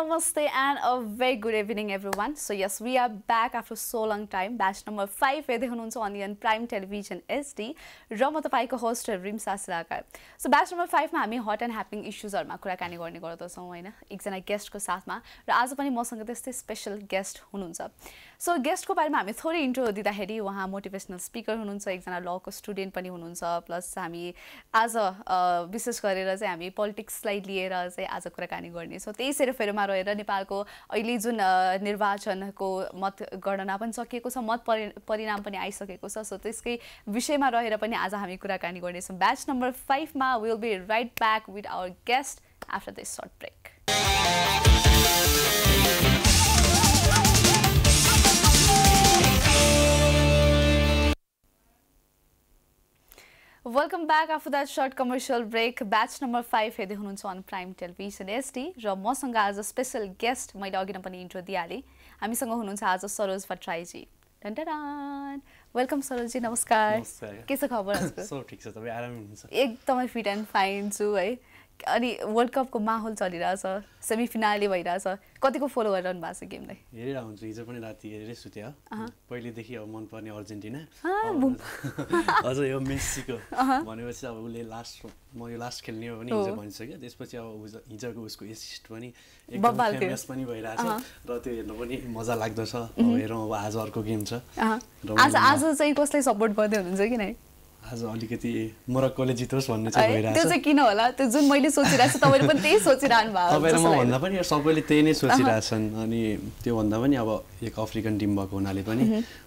Hello, namaste, and a very good evening, everyone. So, yes, we are back after so long time. Batch number 5 हेर्दै हुनुहुन्छ Union prime television SD र म तपाईँको host रिम सासराका सो ब्याच नम्बर फाइभमा हामी हट एन्ड ह्याप्पिङ इस्युजहरूमा कुराकानी गर्ने गर्दछौँ होइन एकजना गेस्टको साथमा र आज पनि मसँग त्यस्तै स्पेसल गेस्ट हुनुहुन्छ सो गेस्टको बारेमा हामी थोरै इन्ट्रो दिँदाखेरि उहाँ मोटिभेसनल स्पिकर हुनुहुन्छ एकजना लको स्टुडेन्ट पनि हुनुहुन्छ प्लस हामी आज विशेष गरेर चाहिँ हामी पोलिटिक्सलाई लिएर चाहिँ आज कुराकानी गर्नेछौँ त्यही सेरोफेरोमा रहेर नेपालको अहिले जुन निर्वाचनको मतगणना पनि सकिएको छ मत परि परिणाम पनि आइसकेको छ। सो त्यसकै विषयमा रहेर पनि आज हामी कुराकानी गर्नेछौँ। ब्याच नम्बर फाइभमा will be right back with our guest after this short break welcome back after that short commercial break batch number five हेर्दै हुनुहुन्छ अन प्राइम टेलिभिजन एसडी र मसँग आज स्पेसल गेस्ट मैले अघि नै पनि इन्ट्रो दिइहालेँ। हामीसँग हुनुहुन्छ आज सरोज भट्टराईजी। वेलकम सरोजी नमस्कार। के छ खबर एकदमै फिट एन्ड फाइन छु है। अनि वर्ल्ड कपको माहौल चलिरहेछ सेमी फिनाले भइरहेछ। कतिको फलो गरिरहनु भएको छ गेमलाई हेरिरहेको हुन्छु हिजो पनि राति हेरेरै सुत्यो पहिलेदेखि अब मनपर्ने अर्जेन्टिना। अझ यो मेस्सीको। भनेपछि अब उसले लास्ट म यो लास्ट खेल्ने हो भने हिजो भनिसक्यो। त्यसपछि अब हिजोको उसको एसिस्ट पनि एकदम फेमस पनि भइरहेछ। र त्यो हेर्नु पनि मजा लाग्दछ हेरौँ अब आज अर्को गेम छ। आज आज चाहिँ कसलाई सपोर्ट गर्दै हुनुहुन्छ कि नै? आज अलिकति मोरक्कोले जितोस् भन्ने चाहिँ भइरहेको त्यो चाहिँ किन होला? त्यो जुन मैले सोचिरहेको छु तपाईँले पनि त्यही सोचिरहनु भएको तपाईँ म भन्दा पनि सबैले त्यही नै सोचिरहेछन् अनि त्यो भन्दा पनि अब एक अफ्रिकन टिम भएको हुनाले पनि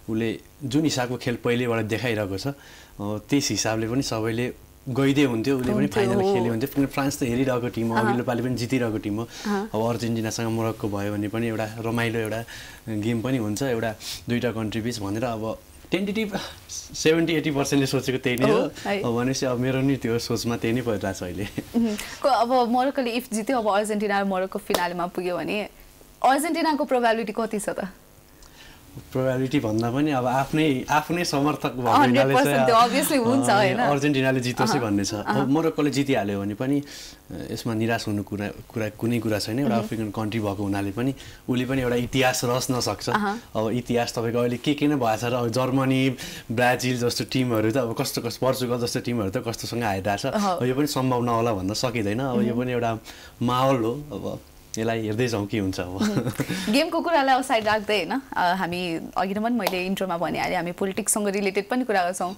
उसले जुन हिसाबको खेल पहिलेबाट देखाइरहेको छ त्यस हिसाबले पनि सबैले गइदिए हुन्थ्यो उसले पनि फाइनल खेल्यो हुन्थ्यो। किनकि फ्रान्स त हेरिरहेको टिम हो अघिल्लो पालि पनि जितिरहेको टिम हो। अब अर्जेन्टिनासँग मोरक्को भयो भने पनि एउटा रमाइलो एउटा गेम पनि हुन्छ एउटा दुईवटा कन्ट्री बिच भनेर अब टेन्टेटिभ सेभेन्टी एट्टी पर्सेन्टले सोचेको त्यही नै हो। भनेपछि अब मेरो नि त्यो सोचमा त्यही नै परिरहेको छ अहिले अब मोरक्कोले इफ जित्यो अब अर्जेन्टिना र मोरक्को फिनालेमा पुग्यो भने अर्जेन्टिनाको प्रोभाबिलिटी कति छ त? प्रोभाबिलिटी भन्दा पनि अब आफ्नै आफ्नै समर्थक अर्जेन्टिनाले जितोस् भन्ने छ। अब मोरक्कोले जितिहाल्यो भने पनि यसमा निराश हुनु कुरा कुरा कुनै कुरा छैन। एउटा अफ्रिकन कन्ट्री भएको हुनाले पनि उसले पनि एउटा इतिहास रच्न सक्छ। अब इतिहास तपाईँको अहिले के के नै भएको छ र अब जर्मनी ब्राजिल जस्तो टिमहरू त अब कस्तो कस्तो पर्चुगल जस्तो टिमहरू त कस्तोसँग आइरहेछ यो पनि सम्भव नहोला भन्न सकिँदैन। अब यो पनि एउटा माहौल हो। अब यसलाई हेर्दै जाउँ के हुन्छ अब। गेमको कुरालाई असाइड राख्दै होइन? हामी अघि पनि मैले इन्ट्रोमा भनिहालेँ हामी पोलिटिक्ससँग रिलेटेड पनि कुरा गर्छौँ।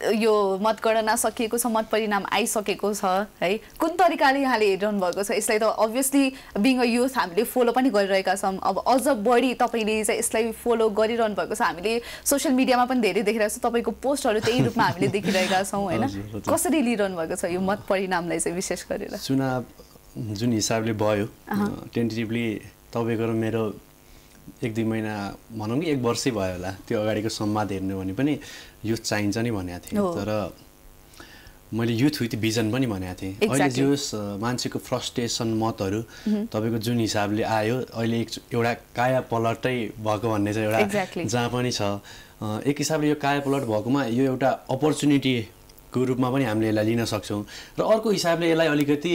यो मतगणना सकिएको छ मत परिणाम आइसकेको छ है? कुन तरिकाले यहाँले हेरिरहनु भएको छ? यसलाई त अभियसली बिङ अ युथ हामीले फलो पनि गरिरहेका छौँ। अब अझ बढी तपाईँले चाहिँ यसलाई फलो गरिरहनु भएको छ हामीले सोसियल मिडियामा पनि धेरै देखिरहेको छ। तपाईँको पोस्टहरू त्यही रूपमा हामीले देखिरहेका छौँ होइन? कसरी लिइरहनु भएको छ यो मत परिणामलाई चाहिँ विशेष गरेर? चुनाव जुन हिसाबले भयो टेन्टेटिभली तपाईँको र मेरो एक दुई महिना भनौँ कि एक वर्षै भयो होला त्यो अगाडिको संवाद हेर्नु भने पनि युथ चाहिन्छ नि भनेको थिएँ। तर मैले युथ विथ भिजन पनि भनेको थिएँ। अहिले जोस् मान्छेको फ्रस्ट्रेसन मतहरू तपाईँको जुन हिसाबले आयो अहिले एक एउटा काया पलटै भएको भन्ने चाहिँ एउटा जहाँ पनि छ। एक हिसाबले यो काया पलट भएकोमा यो एउटा अपर्च्युनिटीको रूपमा पनि हामीले यसलाई लिन सक्छौँ। र अर्को हिसाबले यसलाई अलिकति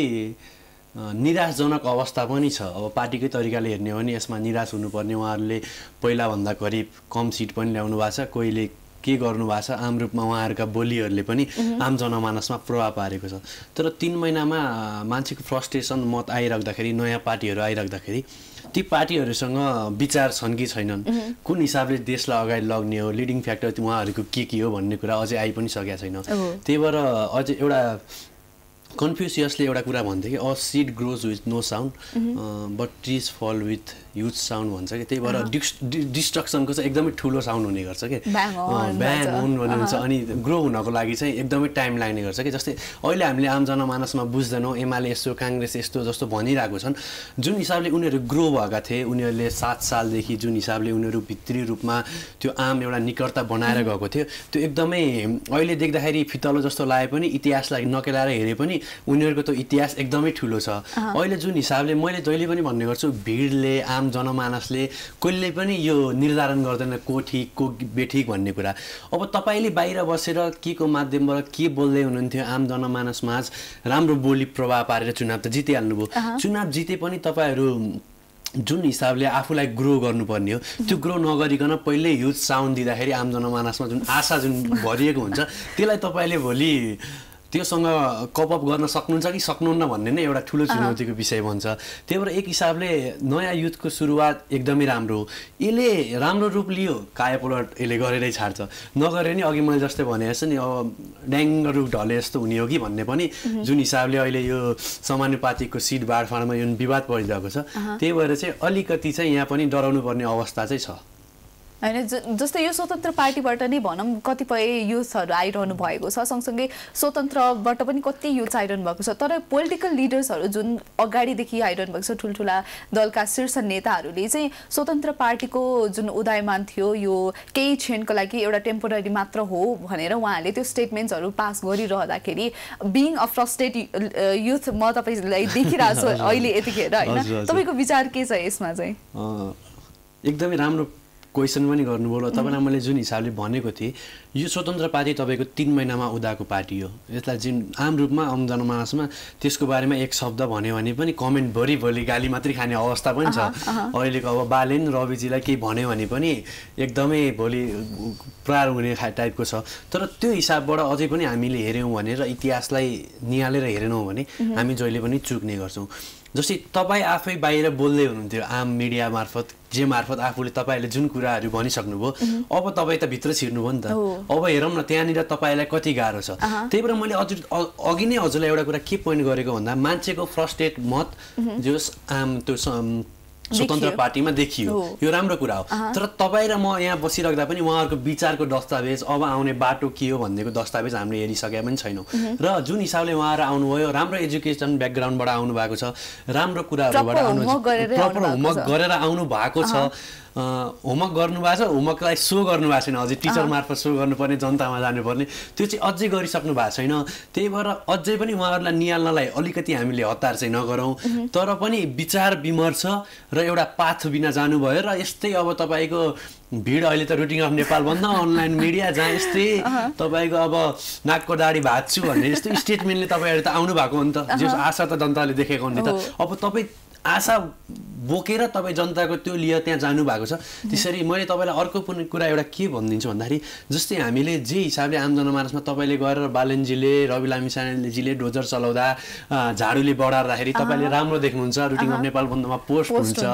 निराशजनक अवस्था पनि छ। अब पार्टीकै तरिकाले हेर्ने हो भने यसमा निराश हुनुपर्ने उहाँहरूले पहिलाभन्दा करिब कम सिट पनि ल्याउनु भएको छ। कोहीले के गर्नु भएको छ? आम रूपमा उहाँहरूका बोलीहरूले पनि आम जनमानसमा प्रभाव पारेको छ। तर तिन महिनामा मान्छेको फ्रस्ट्रेसन मत आइराख्दाखेरि नयाँ पार्टीहरू आइराख्दाखेरि ती पार्टीहरूसँग विचार छन् कि छैनन्? कुन हिसाबले देशलाई अगाडि लग्ने हो? लिडिङ फ्याक्टर उहाँहरूको के के हो भन्ने कुरा अझै आइ पनि सकेका छैन त्यही भएर अझै एउटा कन्फ्युसियसले एउटा कुरा भन्थ्यो कि a seed grows with no sound but trees fall with huge sound भन्छ कि त्यही भएर डिस् डिस्ट्रक्सनको चाहिँ एकदमै ठुलो साउन्ड हुने गर्छ कि। ब्याङ हुन भन्ने हुन्छ। अनि ग्रो हुनको लागि चाहिँ एकदमै टाइम लाग्ने गर्छ कि जस्तै अहिले हामीले आम जनमानसमा बुझ्दैनौँ एमाले यस्तो काङ्ग्रेस यस्तो जस्तो भनिरहेको छन्। जुन हिसाबले उनीहरू ग्रो भएका थिए उनीहरूले सात सालदेखि जुन हिसाबले उनीहरू भित्री रूपमा त्यो आम एउटा निकटता बनाएर गएको थियो त्यो एकदमै अहिले देख्दाखेरि फितलो जस्तो लागे पनि इतिहासलाई नकेलाएर हेरे पनि उनीहरूको त इतिहास एकदमै ठुलो छ। अहिले जुन हिसाबले मैले जहिले पनि भन्ने गर्छु भिडले आम जनमानसले कहिले पनि यो निर्धारण गर्दैन को ठिक को बेठिक भन्ने कुरा। अब तपाईँले बाहिर बसेर के को माध्यमबाट के बोल्दै हुनुहुन्थ्यो आम जनमानसमाझ राम्रो बोली प्रभाव पारेर चुनाव त जितिहाल्नुभयो। चुनाव जिते पनि तपाईँहरू जुन हिसाबले आफूलाई ग्रो गर्नुपर्ने हो त्यो ग्रो नगरिकन पहिल्यै युथ साउन्ड दिँदाखेरि आम जनमानसमा जुन आशा जुन भरिएको हुन्छ त्यसलाई तपाईँले भोलि त्योसँग कपअप गर्न सक्नुहुन्छ कि सक्नुहुन्न भन्ने नै एउटा ठुलो चुनौतीको विषय बन्छ। त्यही भएर एक हिसाबले नयाँ युथको सुरुवात एकदमै राम्रो हो। यसले राम्रो रूप लियो कायापलट यसले गरेरै छाड्छ। नगरे नि अघि मैले जस्तै भने जस्तो नि अब ड्याङ्ग रुख ढले जस्तो हुने हो कि भन्ने पनि जुन हिसाबले अहिले यो समानुपातिको सिट बाँडफाँडमा जुन विवाद परिरहेको छ। त्यही भएर चाहिँ अलिकति चाहिँ यहाँ पनि डराउनु पर्ने अवस्था चाहिँ छ। होइन जस्तै यो स्वतन्त्र पार्टीबाट नै भनौँ कतिपय युथहरू आइरहनु भएको छ। सँगसँगै स्वतन्त्रबाट पनि कति युथ आइरहनु भएको छ। तर पोलिटिकल लिडर्सहरू जुन अगाडिदेखि आइरहनु भएको छ ठुल्ठुला दलका शीर्ष नेताहरूले चाहिँ स्वतन्त्र पार्टीको जुन उदयमान थियो यो केही क्षणको लागि एउटा टेम्पोररी मात्र हो भनेर उहाँहरूले त्यो स्टेटमेन्ट्सहरू पास गरिरहँदाखेरि बिङ अ फ्रस्टेड युथ म तपाईँलाई देखिरहेको छु अहिले यतिखेर होइन? तपाईँको विचार के छ यसमा चाहिँ? एकदमै राम्रो क्वेसन पनि गर्नुभयो तपाईँलाई मैले जुन हिसाबले भनेको थिएँ यो स्वतन्त्र पार्टी तपाईँको तिन महिनामा उदाएको पार्टी हो। यसलाई जुन आम रूपमा आम जनमानसमा त्यसको बारेमा एक शब्द भन्यो भने पनि कमेन्ट भरि भोलि गाली मात्रै खाने अवस्था पनि छ। अहिलेको अब बालेन रविजीलाई केही भन्यो भने पनि एकदमै भोलि प्रहार हुने टाइपको छ। तर त्यो हिसाबबाट अझै पनि हामीले हेऱ्यौँ भने र इतिहासलाई निहालेर हेरेनौँ भने हामी जहिले पनि चुक्ने गर्छौँ। जस्तै तपाईँ आफै बाहिर बोल्दै हुनुहुन्थ्यो आम मिडिया मार्फत जे मार्फत आफूले तपाईँले जुन कुराहरू भनिसक्नुभयो अब तपाईँ त भित्र छिर्नुभयो नि त। अब हेरौँ न त्यहाँनिर तपाईँलाई कति गाह्रो छ। त्यही भएर मैले अझ अघि नै हजुरलाई एउटा कुरा के पोइन्ट गरेको भन्दा मान्छेको फ्रस्टेड मत जो आम त्यो स्वतन्त्र पार्टीमा देखियो। यो राम्रो कुरा हो। तर तपाईँ र म यहाँ बसिराख्दा पनि उहाँहरूको विचारको दस्तावेज अब आउने बाटो के हो भन्नेको दस्तावेज हामीले हेरिसकेका पनि छैनौँ। र जुन हिसाबले उहाँहरू आउनुभयो राम्रो एजुकेसन ब्याकग्राउन्डबाट आउनु भएको छ राम्रो कुराहरूबाट आउनु प्रपर होमवर्क गरेर आउनु भएको छ होमवर्क गर्नुभएको छ होमवर्कलाई सो गर्नुभएको छैन। अझै टिचर मार्फत सो गर्नुपर्ने जनतामा जानुपर्ने। त्यो चाहिँ अझै गरिसक्नु भएको छैन। त्यही भएर अझै पनि उहाँहरूलाई निहाल्नलाई अलिकति हामीले हतार चाहिँ नगरौँ। तर पनि विचार विमर्श र एउटा पाथ बिना जानुभयो र यस्तै अब तपाईँको भिड अहिले त रुटिङ अफ नेपाल भन्दा अनलाइन मिडिया जहाँ यस्तै तपाईँको अब नाकको दाडी भाँच्छु भन्ने यस्तो स्टेटमेन्टले तपाईँहरू त आउनु भएको हो नि त। जो आशा त जनताले देखेको हो नि त। अब तपाईँ आशा बोकेर तपाईँ जनताको त्यो लिएर त्यहाँ जानुभएको छ। त्यसरी मैले तपाईँलाई अर्को पनि कुरा एउटा के भनिदिन्छु भन्दाखेरि जस्तै हामीले जे हिसाबले आम जनमानसमा तपाईँले गएर बालनजीले रवि लामिसानेजीले डोजर चलाउँदा झाडुले बढार्दाखेरि तपाईँले राम्रो देख्नुहुन्छ रुटिङ अफ नेपाल बन्दमा पोस्ट हुन्छ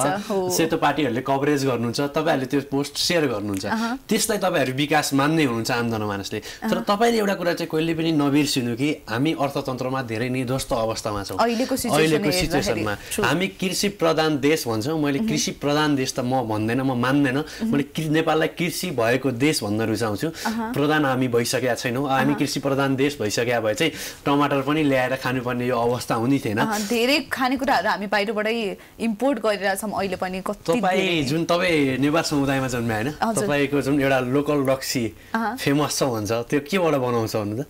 सेतो पार्टीहरूले कभरेज गर्नुहुन्छ तपाईँहरूले त्यो पोस्ट सेयर गर्नुहुन्छ। त्यसलाई तपाईँहरू विकास मान्ने हुनुहुन्छ आम जनमानसले। तर तपाईँले एउटा कुरा चाहिँ कहिले पनि नबिर्सिनु कि हामी अर्थतन्त्रमा धेरै नै ध्वस्त अवस्थामा छौँ। अहिलेको सिचुएसनमा हामी कृषि प्रधान देश भन्छौँ। मैले कृषि प्रधान देश त म भन्दैन म मान्दैन। मैले नेपाललाई कृषि भएको देश भन्न रुचाउँछु। प्रधान हामी भइसकेका छैनौँ। हामी कृषि प्रधान देश भइसकेका भए चाहिँ टमाटर पनि ल्याएर खानुपर्ने यो अवस्था हुने थिएन। धेरै खानेकुराहरू हामी बाहिरबाटै इम्पोर्ट गरिरहेछौँ अहिले पनि तपाईँ जुन तपाईँ नेपाल समुदायमा जन्मे होइन तपाईँको जुन एउटा लोकल रक्सी फेमस छ भन्छ त्यो केबाट बनाउँछ भन्नु त?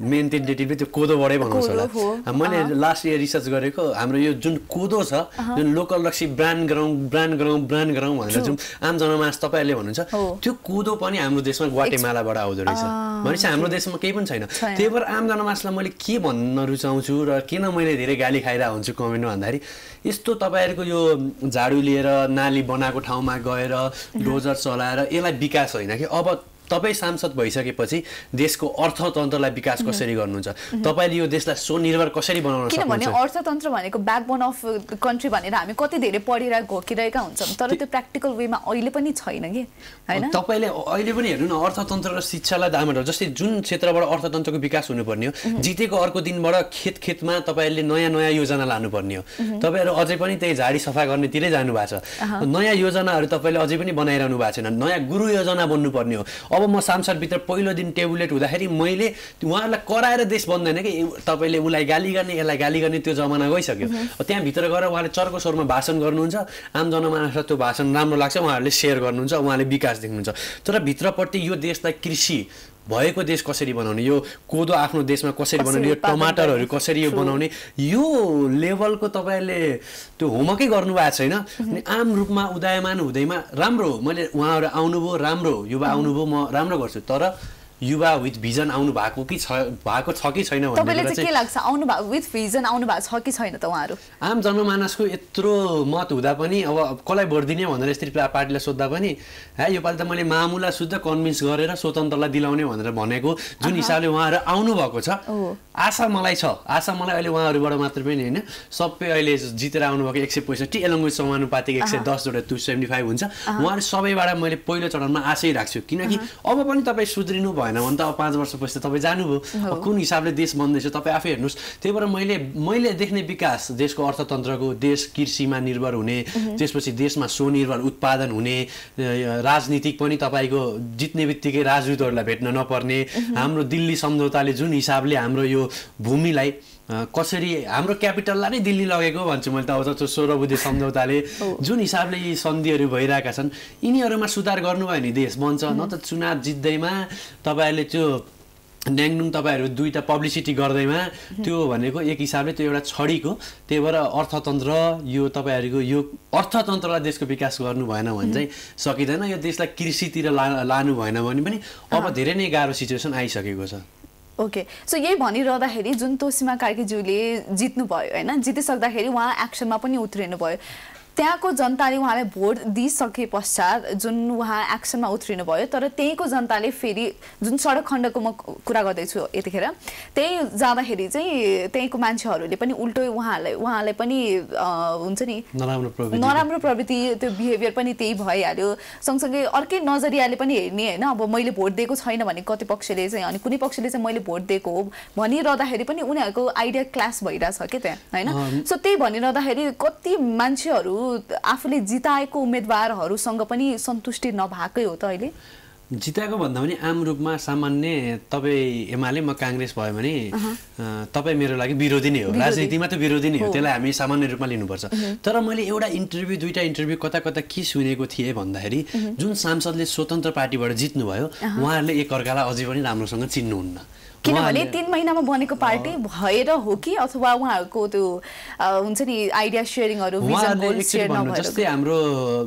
मेन टेन्टेटिभली त्यो कोदोबाटै बनाउँछ होला। मैले लास्ट इयर रिसर्च गरेको हाम्रो यो जुन कोदो छ जुन लोकल रक्सी ब्रान्ड गरौँ ब्रान्ड गरौँ ब्रान्ड गरौँ भनेर जुन आम जनमास तपाईँहरूले भन्नुहुन्छ त्यो कोदो पनि हाम्रो देशमा ग्वाटेमालाबाट आउँदो रहेछ। भनेपछि हाम्रो देशमा केही पनि छैन। त्यही भएर आम जनमासलाई मैले के भन्न रुचाउँछु र किन मैले धेरै गाली खाइरहेको हुन्छु कमेन्टमा भन्दाखेरि यस्तो तपाईँहरूको यो झाडु लिएर नाली बनाएको ठाउँमा गएर डोजर चलाएर यसलाई विकास होइन कि अब तपाईँ सांसद भइसकेपछि देशको अर्थतन्त्रलाई विकास कसरी गर्नुहुन्छ? तपाईँले यो देशलाई स्वनिर्भर कसरी बनाउन किनभने अर्थतन्त्र भनेको ब्याकबोन अफ कन्ट्री भनेर हामी कति धेरै पढेर घोकिरहेका हुन्छौँ तर त्यो प्र्याक्टिकल वेमा अहिले पनि छैन कि? होइन? तपाईँले अहिले पनि हेर्नु न अर्थतन्त्र र शिक्षालाई दाम जस्तै जुन क्षेत्रबाट अर्थतन्त्रको विकास हुनुपर्ने हो जितेको अर्को दिनबाट खेत खेतमा तपाईँहरूले नयाँ नयाँ योजना लानुपर्ने हो। तपाईँहरू अझै पनि त्यही झाडी सफा गर्नेतिरै जानु भएको छ नयाँ योजनाहरू तपाईँले अझै पनि बनाइरहनु भएको छैन। नयाँ गुरु योजना बन्नुपर्ने हो। अब म सांसदभित्र पहिलो दिन टेबुलेट हुँदाखेरि मैले उहाँहरूलाई कराएर देश बन्दैन कि? तपाईँले उसलाई गाली गर्ने यसलाई गाली गर्ने त्यो जमाना गइसक्यो। त्यहाँभित्र गएर उहाँले चर्को स्वरमा भाषण गर्नुहुन्छ। आम जनमानसलाई त्यो भाषण राम्रो लाग्छ उहाँहरूले सेयर गर्नुहुन्छ उहाँले विकास देख्नुहुन्छ। तर भित्रपट्टि यो देशलाई कृषि भएको देश कसरी बनाउने? यो कोदो आफ्नो देशमा कसरी बनाउने? यो टमाटरहरू। कसरी यो. बनाउने? यो लेभलको तपाईँले त्यो होमवर्कै गर्नु भएको छैन। अनि आम रूपमा उदयमान हुँदैमा राम्रो हो। मैले उहाँहरू आउनुभयो राम्रो हो। युवा आउनुभयो म राम्रो गर्छु। तर युवा विथ भिजन आउनु भएको कि छ भएको छ कि छैन के लाग्छ? आउनु भएको विथ भिजन आउनु भएको छ कि छैन त उहाँहरू? आम जनमानसको यत्रो मत हुँदा पनि अब कसलाई भोट दिने भनेर पा- पार्टीलाई सोद्धा पनि है योपालि त मैले मामुलाई शुद्ध कन्भिन्स गरेर स्वतन्त्रलाई दिलाउने भनेर भनेको जुन हिसाबले उहाँहरू आउनुभएको छ। आशा मलाई छ। आशा मलाई अहिले उहाँहरूबाट मात्र पनि होइन। सबै अहिले जितेर आउनुभएको एक सय पैँसठी एलङ विथ समानुपातिक एक सय दस जोडा टु सेभेन्टी फाइभ हुन्छ। उहाँहरू सबैबाट मैले पहिलो चरणमा आशै राख्छु। किनकि अब पनि तपाईँ सुध्रिनु भएन भने त अब पाँच वर्षपछि त तपाईँ जानुभयो। अब कुन हिसाबले देश बन्दैछ तपाईँ आफै हेर्नुहोस्। त्यही भएर मैले मैले देख्ने विकास देशको अर्थतन्त्रको देश कृषिमा निर्भर हुने त्यसपछि देशमा स्वनिर्भर उत्पादन हुने राजनीतिक पनि तपाईँको जित्ने बित्तिकै राजदूतहरूलाई भेट्न नपर्ने हाम्रो दिल्ली सम्झौताले जुन हिसाबले हाम्रो यो भूमिलाई कसरी हाम्रो क्यापिटललाई नै दिल्ली लगेको भन्छु मैले त अब सोह्र बुद्धि सम्झौताले। जुन हिसाबले यी सन्धिहरू भइरहेका छन् यिनीहरूमा सुधार गर्नुभयो भने देश बन्छ न त चुनाव जित्दैमा तपाईँहरूले त्यो न्याङनुङ तपाईँहरू दुईवटा पब्लिसिटी गर्दैमा त्यो भनेको एक हिसाबले त्यो एउटा छडीको त्यही भएर अर्थतन्त्र यो तपाईँहरूको यो अर्थतन्त्रलाई देशको विकास गर्नु भएन भने चाहिँ सकिँदैन यो देशलाई कृषितिर ला लानु भएन भने पनि अब धेरै नै गाह्रो सिचुएसन आइसकेको छ। ओके सो यही भनिरहँदाखेरि जुन तोसिमा कार्कीज्यूले जित्नुभयो होइन? जितिसक्दाखेरि उहाँ एक्सनमा पनि उत्रिनु भयो त्यहाँको जनताले उहाँलाई भोट दिइसके पश्चात जुन उहाँ एक्सनमा उत्रिनु भयो तर त्यहीँको जनताले फेरि जुन सडक खण्डको म कुरा गर्दैछु यतिखेर त्यही जाँदाखेरि चाहिँ त्यहीँको मान्छेहरूले पनि उल्टो उहाँहरूलाई उहाँलाई पनि हुन्छ नि नराम्रो प्रवृत्ति। नराम्रो प्रवृत्ति त्यो बिहेभियर पनि त्यही भइहाल्यो। सँगसँगै अर्कै नजरियाले पनि हेर्ने होइन अब मैले भोट दिएको छैन भने कति पक्षले चाहिँ अनि कुनै पक्षले चाहिँ मैले भोट दिएको हो भनिरहँदाखेरि पनि उनीहरूको आइडिया क्लास भइरहेछ क्या त्यहाँ होइन? सो त्यही भनिरहँदाखेरि कति मान्छेहरू आफूले जिताएको उम्मेदवारहरूसँग पनि सन्तुष्टि नभएकै हो त अहिले? जिताएको भन्दा पनि आम रूपमा सामान्य तपाईँ एमाले म काङ्ग्रेस भयो भने तपाईँ मेरो लागि विरोधी नै हो। राजनीतिमा त विरोधी नै हो। त्यसलाई हामी सामान्य रूपमा लिनुपर्छ। तर मैले एउटा इन्टरभ्यू दुईवटा इन्टरभ्यू कता कता के सुनेको थिएँ भन्दाखेरि जुन सांसदले स्वतन्त्र पार्टीबाट जित्नुभयो उहाँहरूले एकअर्कालाई अझै पनि राम्रोसँग चिन्नुहुन्न। किनभने तिन महिनामा बनेको पार्टी भएर हो कि अथवा उहाँहरूको त्यो हुन्छ नि आइडिया सेयरिङहरू जस्तै हाम्रो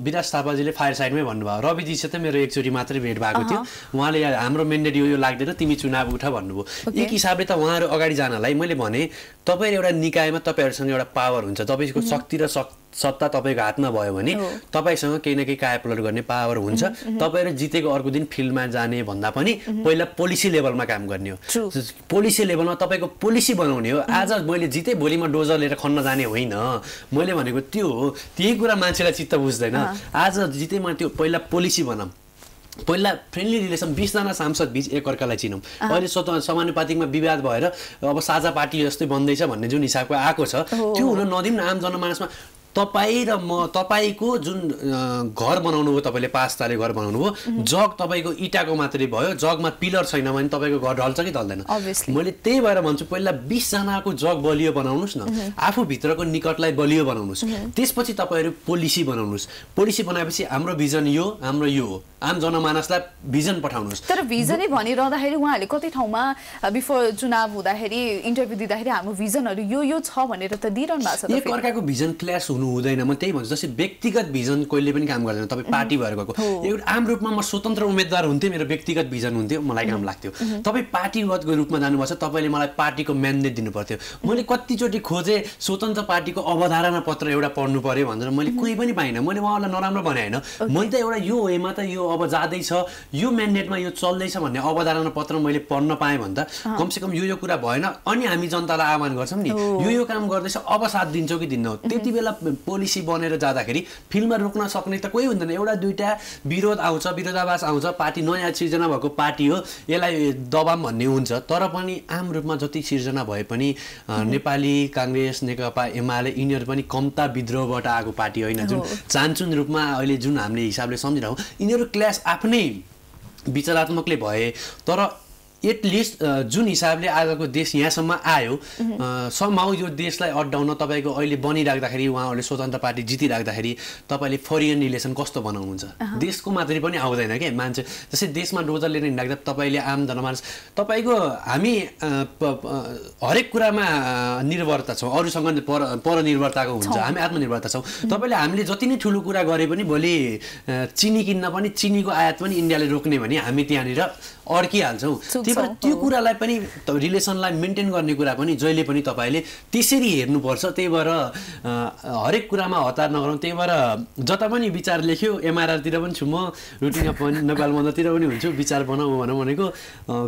विराज थापाजीले फायर साइडमै भन्नुभयो रविजीसित मेरो एकचोटि मात्रै भेट भएको थियो। उहाँले हाम्रो मेन्डेट यो यो लाग्दैन तिमी चुनाव उठ भन्नुभयो। एक हिसाबले त उहाँहरू अगाडि जानलाई। मैले भने तपाईँ एउटा निकायमा तपाईँहरूसँग एउटा पावर हुन्छ। तपाईँको शक्ति र शक् सत्ता तपाईँको हातमा भयो भने। तपाईँसँग केही न केही कायापलट गर्ने पावर हुन्छ। तपाईँहरू जितेको अर्को दिन फिल्डमा जाने भन्दा पनि पहिला पोलिसी लेभलमा काम गर्ने हो. पोलिसी लेभलमा तपाईँको पोलिसी बनाउने हो। आज मैले जितेँ भोलि म डोजर लिएर खन्न जाने होइन। मैले भनेको त्यो हो। त्यही कुरा मान्छेलाई चित्त बुझ्दैन। आज जितेँ म त्यो पहिला पोलिसी बनाऊँ। पहिला फ्रेन्डली रिलेसन बिसजना सांसद बिच एकअर्कालाई चिनौँ। अहिले स्वत समानुपातिकमा विवाद भएर अब साझा पार्टी जस्तै बन्दैछ भन्ने जुन हिसाबको आएको छ त्यो हुन नदिउँ न आम जनमानसमा। तपाईँ र म तपाईँको जुन घर बनाउनु भयो तपाईँले पाँच ताले घर बनाउनु भयो जग तपाईँको इँटाको मात्रै भयो जगमा पिलर छैन भने तपाईँको घर ढल्छ कि ढल्दैन. मैले त्यही भएर भन्छु पहिला बिसजनाको जग बलियो बनाउनुहोस् न। आफूभित्रको निकटलाई बलियो बनाउनुहोस्। त्यसपछि तपाईँहरू पोलिसी बनाउनुहोस्। पोलिसी बनाएपछि हाम्रो भिजन यो हाम्रो यो हो। आम जनमानसलाई भिजन पठाउनुहोस्। तर भिजनै भनिरहँदाखेरि उहाँहरूले कति ठाउँमा बिफोर चुनाव हुँदाखेरि इन्टरभ्यू दिँदाखेरि हाम्रो भिजनहरू यो यो छ भनेर त दिइरहनु भएको छ एक। अर्काको भिजन क्ल्यास हुनु हुँदैन। म त्यही भन्छु जस्तै व्यक्तिगत भिजन कहिले पनि काम गर्दैन तपाईँ पार्टी भएर गएको एउटा आम रूपमा म स्वतन्त्र उम्मेद्वार हुन्थेँ मेरो व्यक्तिगत भिजन हुन्थ्यो मलाई काम लाग्थ्यो। तपाईँ पार्टीगतको रूपमा जानुभएको छ तपाईँले मलाई पार्टीको म्यान्डेट दिनु पर्थ्यो मैले कतिचोटि खोजेँ स्वतन्त्र पार्टीको अवधारणा पत्र एउटा पढ्नु पर्यो भनेर मैले कोही पनि पाइनँ। मैले उहाँलाई नराम्रो भने होइन। मैले त एउटा यो वेमा त यो अब जाँदैछ यो म्यान्डेटमा यो चल्दैछ भन्ने अवधारणा पत्र मैले पढ्न पाएँ भने त कमसेकम यो यो कुरा भएन अनि हामी जनतालाई आह्वान गर्छौँ नि। यो यो काम गर्दैछ अब साथ दिन्छौ कि दिन्नौ त्यति बेला पोलिसी बनेर जाँदाखेरि फिल्डमा रोक्न सक्ने त कोही हुँदैन। एउटा दुइटा विरोध आउँछ विरोधाभास आउँछ पार्टी नयाँ सिर्जना भएको पार्टी हो यसलाई दबाम भन्ने हुन्छ। तर पनि आम रूपमा जति सिर्जना भए पनि नेपाली काङ्ग्रेस नेकपा एमाले यिनीहरू पनि कम्ता विद्रोहबाट आएको पार्टी होइन। जुन चान्चुन रूपमा अहिले जुन हामीले हिसाबले सम्झिरहेको यिनीहरू क्लास आफ्नै विचारात्मकले भए तर एटलिस्ट जुन हिसाबले आजको देश यहाँसम्म आयो समाउ यो देशलाई अड्डाउन तपाईँको अहिले बनिराख्दाखेरि उहाँहरूले स्वतन्त्र पार्टी जितिराख्दाखेरि तपाईँले फरेन रिलेसन कस्तो बनाउनुहुन्छ? देशको मात्रै पनि आउँदैन क्या मान्छे जस्तै देशमा डोजर लिएर हिँड्दा तपाईँले आम जनमानस तपाईँको हामी हरेक कुरामा निर्भरता छौँ। अरूसँग पर परनिर्भरताको हुन्छ। हामी आत्मनिर्भरता छौँ। तपाईँले हामीले जति नै ठुलो कुरा गरे पनि भोलि चिनी किन्न पनि चिनीको आयात पनि इन्डियाले रोक्ने भने हामी त्यहाँनिर अड्किहाल्छौँ। त्यही भएर त्यो कुरालाई पनि रिलेसनलाई मेन्टेन गर्ने कुरा पनि जहिले पनि तपाईँले त्यसरी हेर्नुपर्छ। त्यही भएर हरेक कुरामा हतार नगरौँ त्यही भएर जता पनि विचार लेख्यो एमआरआरतिर पनि छु म। रुटिन पनि नेपाल बन्दतिर पनि हुन्छु। विचार बनाऊ भनौँ भनेको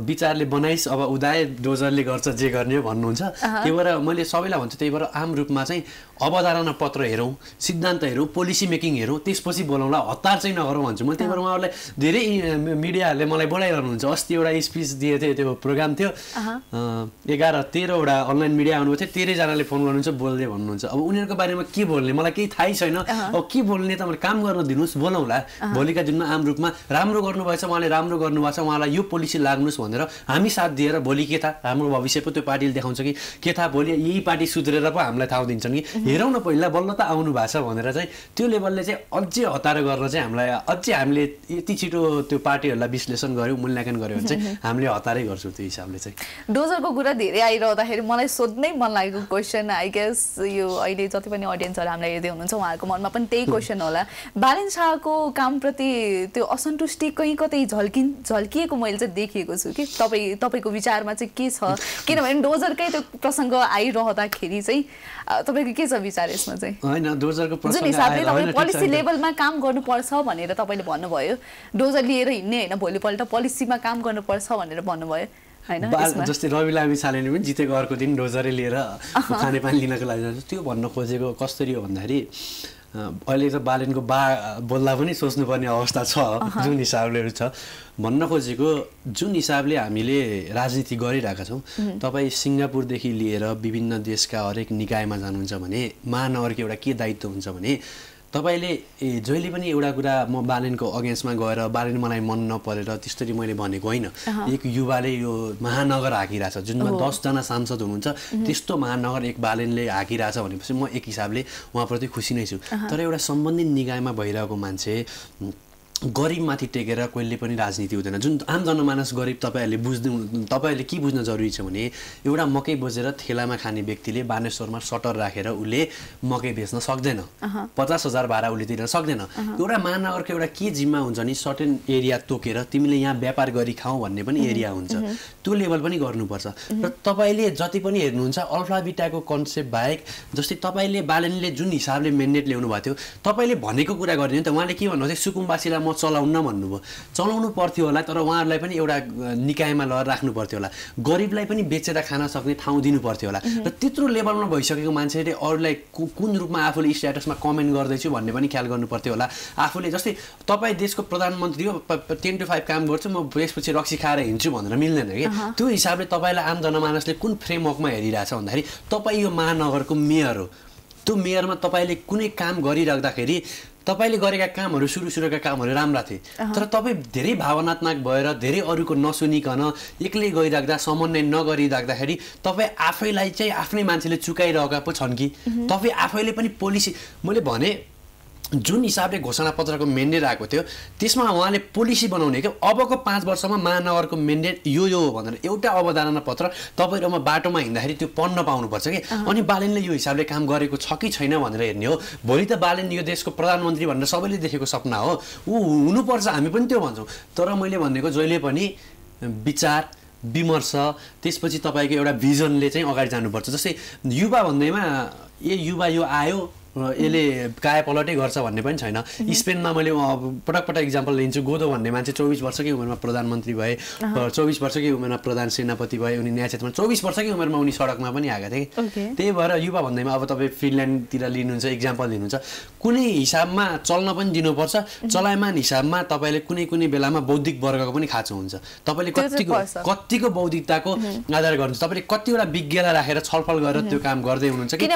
विचारले बनाइस् अब उदाय डोजरले गर्छ जे गर्ने भन्नुहुन्छ। त्यही भएर मैले सबैलाई भन्छु त्यही भएर आम रूपमा चाहिँ अवधारणा पत्र हेरौँ सिद्धान्त हेरौँ पोलिसी मेकिङ हेरौँ त्यसपछि बोलाउँला हतार चाहिँ नगरौँ भन्छु। म त्यही भएर उहाँहरूलाई धेरै मिडियाहरूले मलाई बोलाइरहनुहुन्छ। अस्ति एउटा स्पिच दिएको थियो त्यो प्रोग्राम थियो। एघार तेह्रवटा अनलाइन मिडिया आउनुभएको थियो। तेह्रैजनाले फोन गर्नुहुन्छ बोल्दै भन्नुहुन्छ। अब उनीहरूको बारेमा के बोल्ने? मलाई केही थाहै छैन। अब के बोल्ने? तपाईँले काम गर्न दिनुहोस् बोलाउँला। भोलिका दिनमा आम रूपमा राम्रो गर्नुभएछ उहाँले राम्रो गर्नुभएको छ उहाँलाई यो पोलिसी लाग्नुहोस् भनेर हामी साथ दिएर भोलि के थाहा हाम्रो भविष्य पो त्यो पार्टीले देखाउँछ कि के थाहा भोलि यही पार्टी सुध्रेर पो हामीलाई थाहा दिन्छन् कि हेरौँ न पहिला बल्ल त आउनु भएको छ भनेर चाहिँ त्यो लेभलले चाहिँ अझै हतार गर्न चाहिँ हामीलाई अझै हामीले यति छिटो त्यो पार्टीहरूलाई विश्लेषण गऱ्यौँ मूल्याङ्कन गऱ्यो भने चाहिँ हामीले हतारै गर्छौँ त्यो हिसाबले चाहिँ। डोजरको कुरा धेरै आइरहँदाखेरि मलाई सोध्नै मन लागेको क्वेसन आई गेस यो अहिले जति पनि अडियन्सहरू हामीलाई हेर्दै हुनुहुन्छ उहाँहरूको मनमा पनि त्यही क्वेसन होला। बालेन शाहको कामप्रति त्यो असन्तुष्टि कहीँ कतै झल्किन झल्किएको मैले चाहिँ देखेको छु कि? तपाईँ तपाईँको विचारमा चाहिँ के छ? किनभने डोजरकै त्यो प्रसङ्ग आइरहँदाखेरि चाहिँ तपाईँको के छ विचार यसमा चाहिँ। जुन हिसाबले तपाईँले पोलिसी। लेभलमा काम गर्नुपर्छ भनेर तपाईँले भन्नुभयो। डोजर लिएर हिँड्ने होइन भोलिपल्ट पोलिसीमा काम गर्नुपर्छ भनेर भन्नुभयो? जस्तै रवि लामी छालेले पनि जितेको अर्को दिन डोजरै लिएर खानेपानी लिनको लागि जान्छ। त्यो भन्न खोजेको कसरी हो भन्दाखेरि अहिले त बालेनको बा बोल्दा पनि सोच्नुपर्ने अवस्था छ जुन हिसाबले छ। भन्न खोजेको जुन हिसाबले हामीले राजनीति गरिरहेका छौँ तपाईँ सिङ्गापुरदेखि लिएर विभिन्न देशका हरेक निकायमा जानुहुन्छ भने महानगरको एउटा के दायित्व हुन्छ भने तपाईँले ए जहिले पनि एउटा कुरा म बालेनको अगेन्स्टमा गएर बालेन मलाई मन नपरेर त्यस्तरी मैले भनेको होइन। एक युवाले यो महानगर हाकिरहेछ जुनमा दसजना सांसद हुनुहुन्छ त्यस्तो महानगर एक बालेनले हाकिरहेछ भनेपछि म एक हिसाबले उहाँप्रति खुसी नै छु। तर एउटा सम्बन्धित निकायमा भइरहेको मान्छे गरिबमाथि टेकेर कहिले पनि राजनीति हुँदैन। जुन आम जनमानस गरिब तपाईँहरूले बुझ्नु तपाईँहरूले के बुझ्न जरुरी छ भने एउटा मकै बोजेर ठेलामा खाने व्यक्तिले बानेश्वरमा सटर राखेर उसले मकै बेच्न सक्दैन। पचास हजार भाडा उसले तिर्न सक्दैन। एउटा महानगरको एउटा के जिम्मा हुन्छ नि सर्टेन एरिया तोकेर तिमीले यहाँ व्यापार गरी खाऊ भन्ने पनि एरिया हुन्छ। त्यो लेभल पनि गर्नुपर्छ। र तपाईँले जति पनि हेर्नुहुन्छ अल्फा बिटाको कन्सेप्ट बाहेक जस्तै तपाईँले बालनले जुन हिसाबले मेन्डेट ल्याउनु भएको थियो तपाईँले भनेको कुरा गर्ने नि त। उहाँले के भन्नुभयो थियो? सुकुम्बासीलाई म चलाउन्न भन्नुभयो। चलाउनु पर्थ्यो होला तर उहाँहरूलाई पनि एउटा निकायमा लगेर राख्नु पर्थ्यो होला। गरिबलाई पनि बेचेर खान सक्ने ठाउँ दिनु पर्थ्यो होला र त्यत्रो लेभलमा भइसकेको मान्छेले अरूलाई कुन रूपमा आफूले स्ट्याटसमा कमेन्ट गर्दैछु भन्ने पनि ख्याल गर्नु पर्थ्यो होला। आफूले जस्तै तपाईँ देशको प्रधानमन्त्री हो टेन टु फाइभ काम गर्छु म यसपछि रक्सी खाएर हिँड्छु भनेर मिल्दैन कि? त्यो हिसाबले तपाईँलाई आम जनमानसले कुन फ्रेमवर्कमा हेरिरहेछ भन्दाखेरि तपाईँ यो महानगरको मेयर हो। त्यो मेयरमा तपाईँले कुनै काम गरिराख्दाखेरि तपाईँले गरेका कामहरू सुरु सुरुका कामहरू राम्रा थिए। तर तपाईँ धेरै भावनात्मक भएर धेरै अरूको नसुनिकन एक्लै गइराख्दा समन्वय नगरिराख्दाखेरि तपाईँ आफैलाई चाहिँ आफ्नै मान्छेले चुकाइरहेका पो छन् कि? तपाईँ आफैले पनि पोलिसी मैले भने जुन हिसाबले घोषणापत्रको मेन्डेट आएको थियो त्यसमा उहाँले पोलिसी बनाउने क्या अबको पाँच वर्षमा महानगरको मेन्डेट यो यो हो भनेर एउटा अवधारणा पत्र तपाईँ र म बाटोमा हिँड्दाखेरि त्यो पढ्न पाउनुपर्छ कि। अनि बालेनले यो हिसाबले काम गरेको छ कि छैन भनेर हेर्ने हो। भोलि त बालेन यो देशको प्रधानमन्त्री भनेर सबैले देखेको सपना हो। ऊ हुनुपर्छ हामी पनि त्यो भन्छौँ। तर मैले भनेको जहिले पनि विचार विमर्श त्यसपछि तपाईँको एउटा भिजनले चाहिँ अगाडि जानुपर्छ। जस्तै युवा भन्दैमा ए युवा यो आयो यसले काय पलटै गर्छ भन्ने पनि छैन। स्पेनमा मैले पटक पटक इक्जाम्पल लिन्छु। गोदो भन्ने मान्छे चौबिस वर्षकै उमेरमा प्रधानमन्त्री भए चौबिस वर्षकै उमेरमा प्रधान सेनापति भए उनी न्याय क्षेत्रमा चौबिस वर्षकै उमेरमा उनी सडकमा पनि आएका थिए. त्यही भएर युवा भन्दैमा अब तपाईँ फिनल्यान्डतिर लिनुहुन्छ इक्जाम्पल लिनुहुन्छ। कुनै हिसाबमा चल्न पनि दिनुपर्छ चलायमान हिसाबमा तपाईँले कुनै कुनै बेलामा बौद्धिक वर्गको पनि खाँचो हुन्छ। तपाईँले कतिको। कतिको बौद्धिकताको आधार गर्नुहुन्छ। तपाईँले कतिवटा विज्ञलाई राखेर छलफल गरेर त्यो काम गर्दै हुनुहुन्छ कि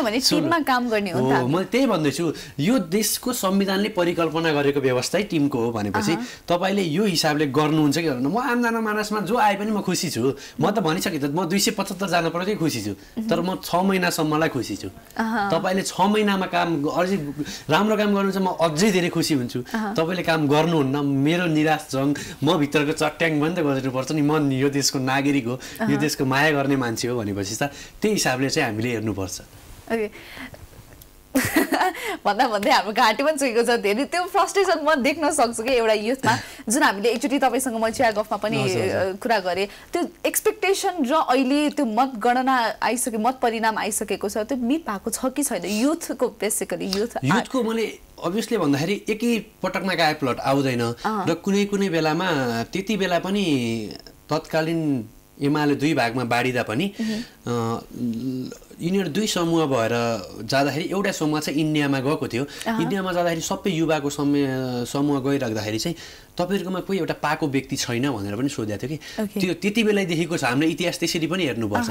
त्यही भन्दैछु यो देशको संविधानले परिकल्पना गरेको व्यवस्थै टिमको हो भनेपछि तपाईँले यो हिसाबले गर्नुहुन्छ कि गर्नु म आम जनमानसमा जो आए पनि म खुसी छु। म त भनिसकेँ त म दुई सय पचहत्तर जानु खुसी छु। तर म छ महिनासम्मलाई खुसी छु। तपाईँले छ महिनामा काम अझै राम्रो काम गर्नुहुन्छ म अझै धेरै खुसी हुन्छु। तपाईँले काम गर्नुहुन्न मेरो निराश जङ। म भित्रको चट्याङ पनि त गरिदिनुपर्छ नि। म यो देशको नागरिक हो। यो देशको माया गर्ने मान्छे हो भनेपछि त त्यही हिसाबले चाहिँ हामीले हेर्नुपर्छ। भन्दा भन्दै हाम्रो घाँटी पनि चुकेको छ। धेरै त्यो फ्रस्ट्रेसन म देख्न सक्छु कि एउटा युथमा जुन हामीले एकचोटि तपाईँसँग म चिया गफमा पनि कुरा गरेँ। त्यो एक्सपेक्टेसन र अहिले त्यो मतगणना आइसके मत परिणाम आइसकेको छ त्यो मिट भएको छ कि छैन? युथको बेसिकली युथ युथको मैले अभियसली भन्दाखेरि एकै पटकमा गाए प्लट आउँदैन। र कुनै कुनै बेलामा त्यति बेला पनि तत्कालीन एमाले दुई भागमा बाँडिँदा पनि यिनीहरू दुई समूह भएर जाँदाखेरि एउटा समूह चाहिँ इन्डियामा गएको थियो। इन्डियामा जाँदाखेरि सबै युवाको समय समूह गइराख्दाखेरि चाहिँ तपाईँहरूकोमा कोही एउटा पाएको व्यक्ति छैन भनेर पनि सोधेको थियो. कि। त्यो त्यति बेलादेखिको छ हाम्रो इतिहास त्यसरी पनि हेर्नुपर्छ।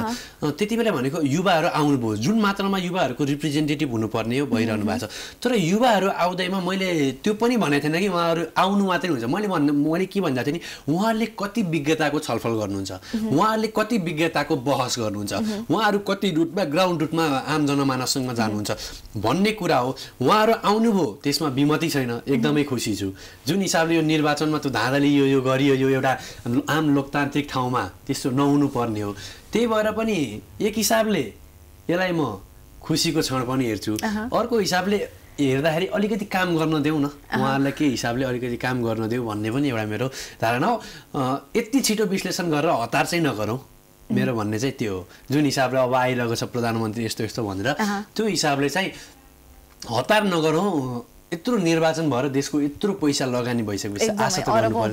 त्यति बेला भनेको युवाहरू आउनुभयो। जुन मात्रामा युवाहरूको रिप्रेजेन्टेटिभ हुनुपर्ने हो भइरहनु भएको छ। तर युवाहरू आउँदैमा मैले त्यो पनि भनेको थिएन कि उहाँहरू आउनु मात्रै हुन्छ। मैले भन् मैले के भन्दा थिएँ नि उहाँहरूले कति विज्ञताको छलफल गर्नुहुन्छ। उहाँहरूले कति विज्ञताको बहस गर्नुहुन्छ। उहाँहरू कति रुटमा ग्राउन्ड रुटमा आम जनमानससँग जानुहुन्छ। भन्ने कुरा हो। उहाँहरू आउनुभयो त्यसमा विमति छैन। एकदमै खुसी छु। जुन हिसाबले यो निर्वाचनमा त्यो धाँधली यो यो गरियो यो एउटा आम लोकतान्त्रिक ठाउँमा त्यस्तो नहुनु पर्ने हो। त्यही भएर पनि एक हिसाबले यसलाई म खुसीको क्षण पनि हेर्छु। अर्को हिसाबले हेर्दाखेरि अलिकति काम गर्न देऊ न। उहाँहरूलाई के हिसाबले अलिकति काम गर्न देऊ भन्ने पनि एउटा मेरो धारणा हो। यति छिटो विश्लेषण गरेर हतार चाहिँ नगरौँ। मेरो भन्ने चाहिँ त्यो हो। जुन हिसाबले अब आइरहेको छ प्रधानमन्त्री यस्तो यस्तो भनेर। त्यो हिसाबले चाहिँ हतार नगरौँ। यत्रो निर्वाचन भएर देशको यत्रो पैसा लगानी भइसकेपछि आशा त अरबौँ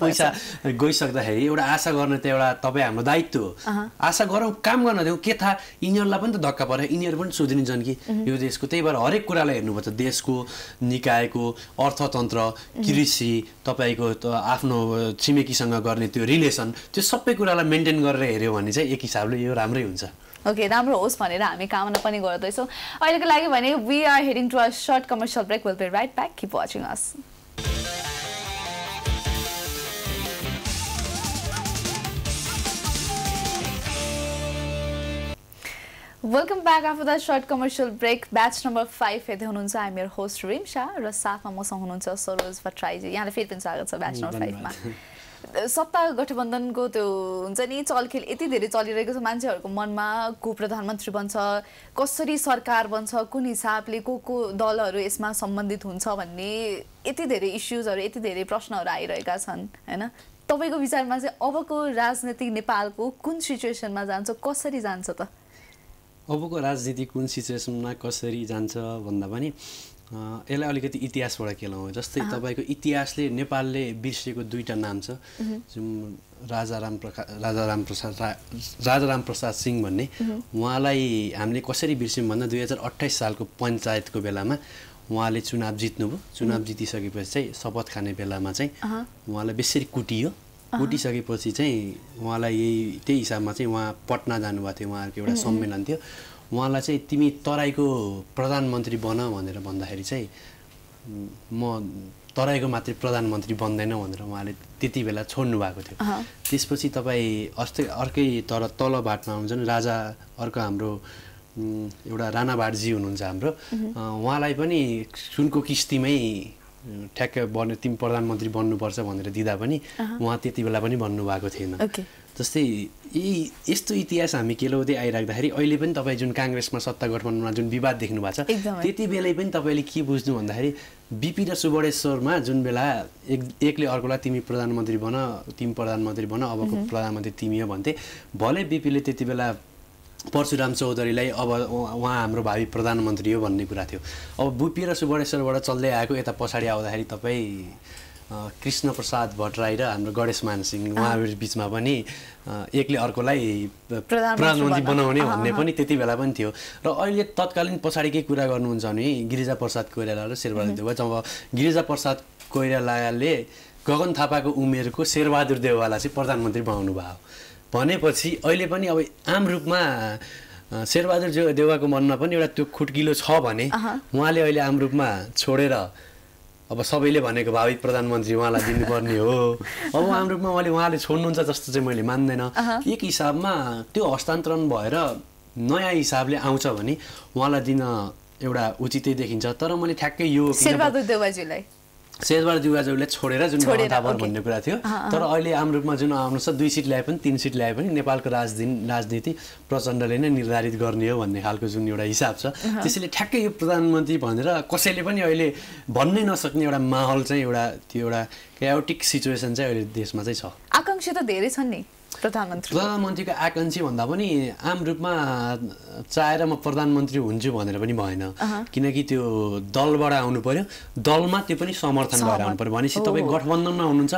पैसा गइसक्दाखेरि एउटा आशा गर्ने त एउटा तपाईँ हाम्रो दायित्व हो। आशा गरौँ काम गर्न देऊ के थाहा? यिनीहरूलाई पनि त धक्का पऱ्यो यिनीहरू पनि सुध्रिन्छन् कि यो देशको। त्यही भएर हरेक कुरालाई हेर्नुपर्छ देशको निकायको अर्थतन्त्र कृषि तपाईँको आफ्नो छिमेकीसँग गर्ने त्यो रिलेसन त्यो सबै कुरालाई मेन्टेन गरेर हेऱ्यो भने चाहिँ एक हिसाबले यो राम्रै हुन्छ। ओके राम्रो होस् भनेर हामी कामना पनि गर्दैछौँ अहिलेको लागि भने we are heading to a short commercial break will be right back keep watching us welcome back after the short commercial break batch number five हेर्दै हुनुहुन्छ। हामी मेरो होस्ट रिम्सा र साथमा मसँग हुनुहुन्छ सरोज भट्टराईजी। यहाँलाई फेरि पनि स्वागत छ ब्याच नम्बर फाइभमा सत्ता गठबन्धनको त्यो हुन्छ नि चलखेल यति धेरै चलिरहेको छ। मान्छेहरूको मनमा को प्रधानमन्त्री बन्छ कसरी सरकार बन्छ कुन हिसाबले को को दलहरू यसमा सम्बन्धित हुन्छ भन्ने यति धेरै इस्युजहरू यति धेरै प्रश्नहरू आइरहेका छन् होइन? तपाईँको विचारमा चाहिँ अबको राजनीति नेपालको कुन सिचुएसनमा जान्छ कसरी जान्छ त? अबको राजनीति कुन सिचुएसनमा कसरी जान्छ भन्दा पनि यसलाई अलिकति इतिहासबाट केलाउँ जस्तै तपाईँको इतिहासले नेपालले बिर्सेको दुईवटा नाम छ। जुन राजाराम प्रका राजाराम प्रसाद रा राजाराम प्रसाद सिंह भन्ने। उहाँलाई हामीले कसरी बिर्स्यौँ भन्दा दुई हजार अट्ठाइस सालको पञ्चायतको बेलामा उहाँले चुनाव जित्नुभयो। चुनाव जितिसकेपछि चाहिँ शपथ खाने बेलामा चाहिँ उहाँलाई बेसरी कुटियो। कुटिसकेपछि चाहिँ उहाँलाई यही त्यही हिसाबमा चाहिँ उहाँ पटना जानुभएको थियो। उहाँहरूको एउटा सम्मेलन थियो। उहाँलाई चाहिँ तिमी तराईको प्रधानमन्त्री बन भनेर भन्दाखेरि चाहिँ म तराईको मात्रै प्रधानमन्त्री बन्दैन भनेर उहाँले त्यति बेला छोड्नु भएको थियो। त्यसपछि तपाईँ अस्ति अर्कै तर तल भाटमा हुनुहुन्छ नि राजा अर्को हाम्रो एउटा राणा भाटजी हुनुहुन्छ हाम्रो। उहाँलाई पनि सुनको किस्तीमै ठ्याक्क बन्ने तिमी प्रधानमन्त्री बन्नुपर्छ भनेर दिँदा पनि उहाँ त्यति बेला पनि भन्नुभएको थिएन। जस्तै यी यस्तो इतिहास हामी केलाउँदै आइराख्दाखेरि अहिले पनि तपाईँ जुन काङ्ग्रेसमा सत्ता गठबन्धनमा जुन विवाद देख्नु भएको छ। त्यति बेलै पनि तपाईँले के बुझ्नु भन्दाखेरि बिपी र सुवर्णेश्वरमा जुन बेला एक एकले अर्कोलाई तिमी प्रधानमन्त्री बन तिमी प्रधानमन्त्री बन अबको प्रधानमन्त्री तिमी हो भन्थे भले बिपीले त्यति बेला परशुराम चौधरीलाई अब उहाँ हाम्रो भावी प्रधानमन्त्री हो भन्ने कुरा थियो अब बुपी र सुवर्णेश्वरबाट चल्दै आएको यता पछाडि आउँदाखेरि तपाईँ कृष्ण प्रसाद भट्टराई र हाम्रो गणेश मान सिंह उहाँहरू बिचमा पनि एकले अर्कोलाई प्रधानमन्त्री। बनाउने भन्ने। पनि त्यति बेला पनि थियो र अहिले तत्कालीन पछाडिकै कुरा गर्नुहुन्छ भने गिरिजा प्रसाद कोइराला र शेरबहादुर देउवा जब गिरिजा प्रसाद कोइरालाले गगन थापाको उमेरको शेरबहादुर देउवालाई चाहिँ प्रधानमन्त्री बनाउनु भयो भनेपछि अहिले पनि अब आम रूपमा शेरबहादुर देउवाको मनमा पनि एउटा त्यो खुट्किलो छ भने उहाँले अहिले आम रूपमा छोडेर अब सबैले भनेको भावी प्रधानमन्त्री उहाँलाई दिनुपर्ने हो। अब आम रूपमा उहाँले उहाँले छोड्नुहुन्छ जस्तो चाहिँ मैले मान्दैन। एक हिसाबमा त्यो हस्तान्तरण भएर नयाँ हिसाबले आउँछ भने उहाँलाई दिन एउटा उचितै देखिन्छ। तर मैले ठ्याक्कै यो शेरबहादुर दिवाजहरूले छोडेर जुन ओके। भन्ने कुरा थियो तर अहिले आम रूपमा जुन आउनु छ दुई सिट ल्याए पनि तिन सिट ल्याए पनि नेपालको राजदिन राजनीति प्रचण्डले नै निर्धारित गर्ने हो भन्ने खालको जुन एउटा हिसाब छ। त्यसैले ठ्याक्कै यो प्रधानमन्त्री भनेर कसैले पनि अहिले भन्नै नसक्ने एउटा माहौल चाहिँ एउटा त्यो एउटा क्याओटिक सिचुएसन चाहिँ अहिले देशमा चाहिँ छ। आकाङ्क्षी त धेरै छन् नि। प्रधानमन्त्री। प्रधानमन्त्रीको आकाङ्क्षी भन्दा पनि आम रूपमा चाहेर म प्रधानमन्त्री हुन्छु भनेर पनि भएन। किनकि त्यो दलबाट आउनु पर्यो। दलमा त्यो पनि समर्थन भएर आउनु पर्यो। भनेपछि तपाईँ गठबन्धनमा हुनुहुन्छ।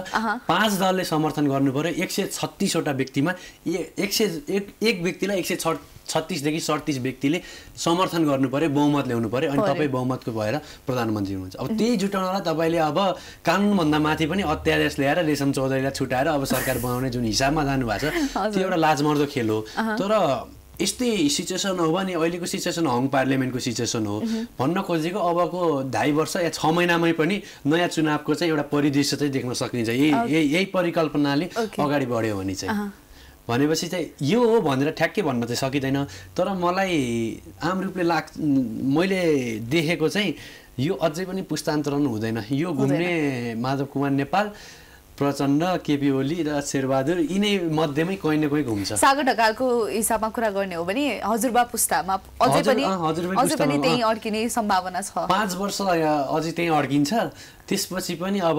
पाँच दलले समर्थन गर्नु पर्यो। एक सय छत्तिसवटा व्यक्तिमा एक सय एक एक व्यक्तिलाई एक सय छ छत्तिसदेखि सडतिस व्यक्तिले समर्थन गर्नु पर्यो बहुमत ल्याउनु पर्यो अनि। तपाईँ बहुमतको भएर प्रधानमन्त्री हुनुहुन्छ। अब त्यही जुटाउनलाई तपाईँले अब कानुनभन्दा माथि पनि अत्यादेश ल्याएर रेशम चौधरीलाई छुटाएर अब सरकार बनाउने जुन हिसाबमा जानुभएको छ त्यो एउटा लाजमर्दो खेल हो। तर यस्तै सिचुएसन हो भने अहिलेको सिचुएसन हङ पार्लियामेन्टको सिचुएसन हो। भन्न खोजेको अबको ढाई वर्ष या छ महिनामै पनि नयाँ चुनावको चाहिँ एउटा परिदृश्य चाहिँ देख्न सकिन्छ। यही यही यही परिकल्पनाले. अगाडि बढ्यो भने चाहिँ। भनेपछि चाहिँ यो हो भनेर ठ्याक्कै भन्न चाहिँ सकिँदैन। तर मलाई आम रूपले लाग मैले देखेको चाहिँ यो अझै पनि पुस्तान्तरण हुँदैन। यो घुम्ने माधव कुमार नेपाल प्रचण्ड केपी ओली र शेरबहादुर यिनै मध्येमै कहीँ न कहीँ घुम्छ। सागर ढकालको हिसाबमा कुरा गर्ने हो भने हजुरबा पुस्तामा अझै पनि अझै पनि त्यही। अड्किने सम्भावना छ। पाँच वर्ष अझै त्यहीँ अड्किन्छ। त्यसपछि पनि अब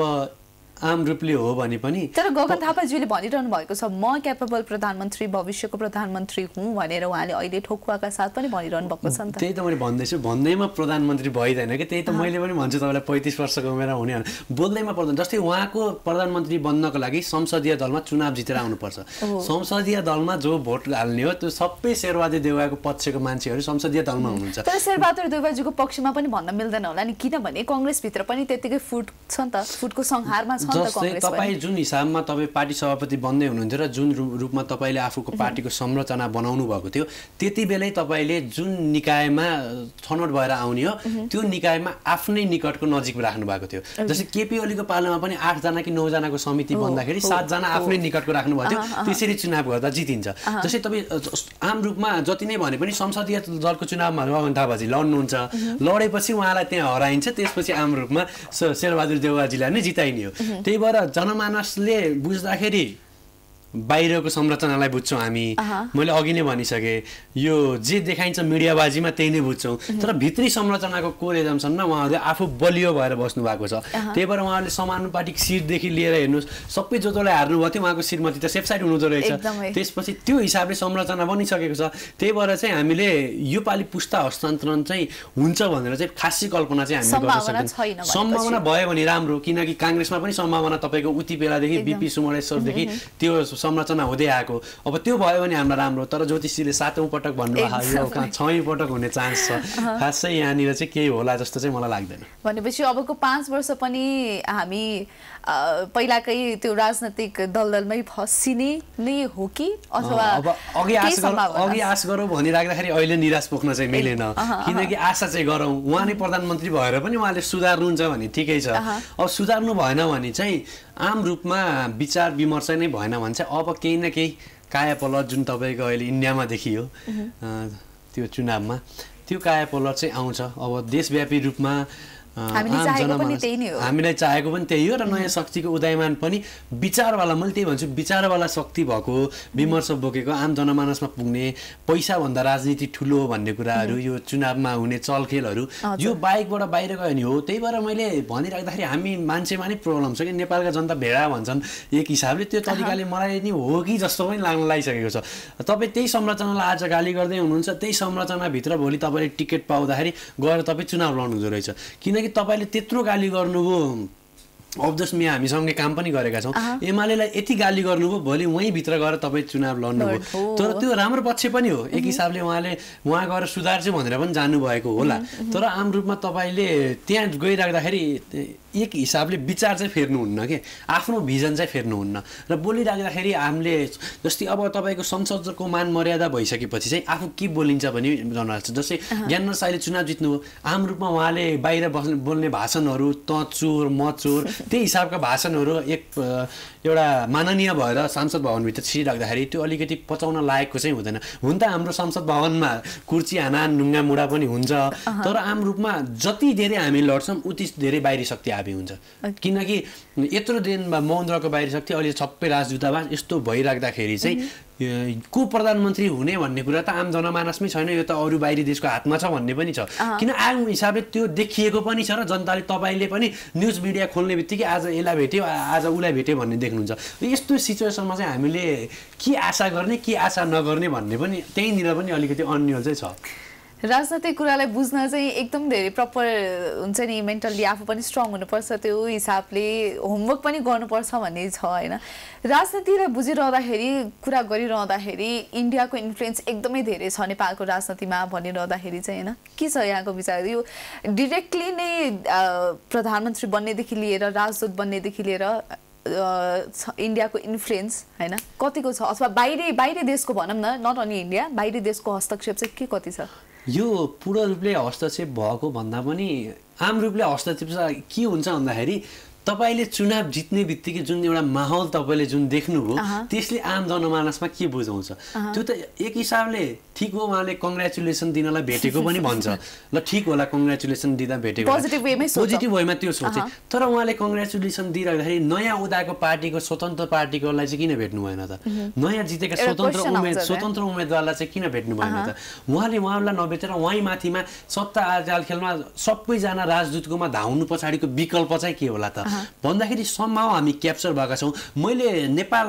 आम रूपले हो भने पनि तर गगन थापाज्यूले भनिरहनु भएको छ म क्यापेबल प्रधानमन्त्री भविष्यको प्रधानमन्त्री हुँ भनेर उहाँले अहिले ठोकुवाका साथ पनि भनिरहनु भएको छ नि त। त्यही त मैले भन्दैछु भन्दैमा प्रधानमन्त्री भइँदैन कि? त्यही त मैले पनि भन्छु तपाईँलाई पैँतिस वर्षको उमेर हुने बोल्दैमा प्रधान जस्तै उहाँको प्रधानमन्त्री बन्नको लागि संसदीय दलमा चुनाव जितेर आउनुपर्छ। संसदीय दलमा जो भोट हाल्ने हो त्यो सबै शेरबहादुर देउवाको पक्षको मान्छेहरू संसदीय दलमा हुनुहुन्छ। तर शेरबहादुर देवाजीको पक्षमा पनि भन्न मिल्दैन होला नि किनभने कङ्ग्रेसभित्र पनि त्यत्तिकै फुट छ नि त फुटको संहारमा छ। जस्तै तपाईँ जुन हिसाबमा तपाईँ पार्टी सभापति बन्दै हुनुहुन्थ्यो र जुन रूपमा तपाईँले आफूको पार्टीको संरचना बनाउनु भएको थियो त्यति बेलै तपाईँले जुन निकायमा छनौट भएर आउने हो त्यो निकायमा आफ्नै निकटको नजिक राख्नु भएको थियो। जस्तै केपी ओलीको पालामा पनि आठजना कि नौजनाको समिति बन्दाखेरि सातजना आफ्नै निकटको राख्नु भएको थियो त्यसरी चुनाव गर्दा जितिन्छ। जस्तै तपाईँ आम रूपमा जति नै भने पनि संसदीय दलको चुनावमा गगन थापाजी लड्नुहुन्छ। लडेपछि उहाँलाई त्यहाँ हराइन्छ त्यसपछि आम रूपमा शेरबहादुर देउवाजीलाई नै जिताइने हो। त्यही भएर जनमानसले बुझ्दाखेरि बाहिरको संरचनालाई बुझ्छौँ हामी। मैले अघि नै भनिसकेँ यो जे देखाइन्छ मिडियाबाजीमा त्यही नै बुझ्छौँ। तर भित्री संरचनाको कोर एजम्सनमा उहाँहरूले आफू बलियो भएर बस्नु भएको छ त्यही भएर उहाँहरूले समानुपातिक सिटदेखि लिएर हेर्नुहोस् सबै जो जसलाई हार्नुभयो थियो उहाँको श्रीमती त सेफसाइड हुनुहुँदो रहेछ। त्यसपछि त्यो हिसाबले संरचना बनिसकेको छ। त्यही भएर चाहिँ हामीले यो पालि पुस्ता हस्तान्तरण चाहिँ हुन्छ भनेर चाहिँ खासै कल्पना चाहिँ हामीले गर्न सक्दैनौँ। भनेपछि। सम्भावना भयो भने राम्रो किनकि काङ्ग्रेसमा पनि सम्भावना तपाईँको उति बेलादेखि बिपी सुमणेश्वरदेखि त्यो संरचना हुँदै आएको। अब त्यो भयो भने हामीलाई राम्रो तर ज्योतिषीले सातौँ पटक भन्नुभएको छैँ पटक हुने चान्स छ। खासै यहाँनिर चाहिँ केही होला जस्तो चाहिँ मलाई लाग्दैन। भनेपछि अबको पाँच वर्ष पनि हामी पहिलाकै त्यो राजनैतिक दलदलमै फसिने नै हो कि? अथवा अघि आश गरौँ सम्भावना? अघि आश गरौँ भनिराख्दाखेरि अहिले निराश पोख्न चाहिँ मिलेन। किनकि आशा चाहिँ गरौँ। उहाँ नै प्रधानमन्त्री भएर पनि उहाँले सुधार्नुहुन्छ भने ठिकै छ। अब सुधार्नु भएन भने चाहिँ आम रूपमा विचार विमर्श नै भएन भने चाहिँ अब केही न केही कायापलट जुन तपाईँको अहिले इन्डियामा देखियो त्यो चुनावमा त्यो कायापलट चाहिँ आउँछ। अब देशव्यापी रूपमा हामीलाई चाहेको पनि त्यही हो। र नयाँ शक्तिको उदयमान पनि विचारवाला मैले त्यही भन्छु विचारवाला शक्ति भएको विमर्श बोकेको आम जनमानसमा पुग्ने पैसाभन्दा राजनीति ठुलो भन्ने कुराहरू यो चुनावमा हुने चलखेलहरू यो बाइकबाट बाहिर गयो नि हो। त्यही भएर मैले भनिराख्दाखेरि हामी मान्छेमा नै प्रब्लम छ कि नेपालका जनता भेडा भन्छन् एक हिसाबले त्यो तरिकाले मलाई नि हो कि जस्तो पनि लाग्न लागिसकेको छ। तपाईँ त्यही संरचनालाई आज गाली गर्दै हुनुहुन्छ त्यही संरचनाभित्र भोलि तपाईँले टिकट पाउँदाखेरि गएर तपाईँ चुनाव लड्नुहुँदो रहेछ। किनकि तपाईँले त्यत्रो गाली गर्नुभयो। अब जसमा हामीसँगै काम पनि गरेका छौँ। एमालेलाई यति गाली गर्नुभयो भोलि वहीँ भित्र गएर तपाईँ चुनाव लड्नुभयो लड्नु। तर त्यो राम्रो पक्ष पनि हो। एक हिसाबले उहाँले उहाँ गएर सुधार्छु भनेर पनि जानुभएको होला। तर आम रूपमा तपाईँले त्यहाँ गइराख्दाखेरि एक हिसाबले विचार चाहिँ फेर्नुहुन्न कि? आफ्नो भिजन चाहिँ फेर्नुहुन्न। र बोलिराख्दाखेरि हामीले जस्तै अब तपाईँको संसदको मान मर्यादा भइसकेपछि चाहिँ आफू के बोलिन्छ भने जनाएको छ। जस्तै ज्ञान साईले चुनाव जित्नु आम रूपमा उहाँले बाहिर बस्ने बोल्ने भाषणहरू त चोर म चोर त्यही हिसाबका भाषणहरू एक एउटा माननीय भएर संसद भवनभित्र छिरिराख्दाखेरि त्यो अलिकति पचाउन लायकको चाहिँ हुँदैन। हुन त हाम्रो संसद भवनमा कुर्ची हाना ढुङ्गा मुढा पनि हुन्छ। तर आम रूपमा जति धेरै हामी लड्छौँ उति धेरै बाहिरी शक्ति हाबी हुन्छ। किनकि यत्रो दिनमा मौन्द्रको बाहिरी शक्ति अहिले सबै राजदूतावास यस्तो भइराख्दाखेरि चाहिँ को प्रधानमन्त्री हुने भन्ने कुरा त आम जनमानसमै छैन यो त अरू बाहिरी देशको हातमा छ भन्ने पनि छ। किन आम हिसाबले त्यो देखिएको पनि छ र जनताले तपाईँले पनि न्युज मिडिया खोल्ने बित्तिकै आज यसलाई भेट्यो आज उसलाई भेट्यो भन्ने देख्नुहुन्छ। यस्तो सिचुएसनमा चाहिँ हामीले के आशा गर्ने के आशा नगर्ने भन्ने पनि त्यहीँनिर पनि अलिकति अन्यल चाहिँ छ। राजनैतिक कुरालाई बुझ्न चाहिँ एकदम धेरै प्रपर हुन्छ नि मेन्टल्ली आफू पनि स्ट्रङ हुनुपर्छ त्यो हिसाबले होमवर्क पनि गर्नुपर्छ भन्ने छ होइन? राजनीतिलाई बुझिरहँदाखेरि कुरा गरिरहँदाखेरि इन्डियाको इन्फ्लुएन्स एकदमै धेरै छ नेपालको राजनीतिमा भनिरहँदाखेरि चाहिँ होइन? के छ यहाँको विचार? यो डिरेक्टली नै प्रधानमन्त्री बन्नेदेखि लिएर राजदूत बन्नेदेखि लिएर इन्डियाको इन्फ्लुएन्स होइन? कतिको छ? अथवा बाहिरी बाहिरी देशको भनौँ न नट ओन्ली इन्डिया बाहिरी देशको हस्तक्षेप चाहिँ के कति छ? यो पूर्ण रूपले हस्तक्षेप भएको भन्दा पनि आम रूपले हस्तक्षेप के हुन्छ भन्दाखेरि तपाईँले चुनाव जित्ने बित्तिकै जुन एउटा माहौल तपाईँले जुन देख्नुभयो त्यसले आम जनमानसमा के बुझाउँछ? त्यो त एक हिसाबले ठिक हो उहाँले कङ्ग्रेचुलेसन दिनलाई भेटेको पनि भन्छ। ल ठिक होला कङ्ग्रेचुलेसन दिँदा भेटेको पोजिटिभ वेमा त्यो सोचे। तर उहाँले कङ्ग्रेचुलेसन दिइराख्दाखेरि नयाँ उदाको पार्टीको स्वतन्त्र पार्टीकोलाई चाहिँ किन भेट्नु भएन त? नयाँ जितेका स्वतन्त्र उम्मेद स्वतन्त्र उम्मेदवारलाई चाहिँ किन भेट्नु भएन त? उहाँले उहाँलाई नभेटेर उहाँ माथिमा सत्ता आजाल खेलमा सबैजना राजदूतकोमा धाउनु पछाडिको विकल्प चाहिँ के होला त? भन्दाखेरि सम्भाव हामी क्याप्चर भएका छौँ। मैले नेपाल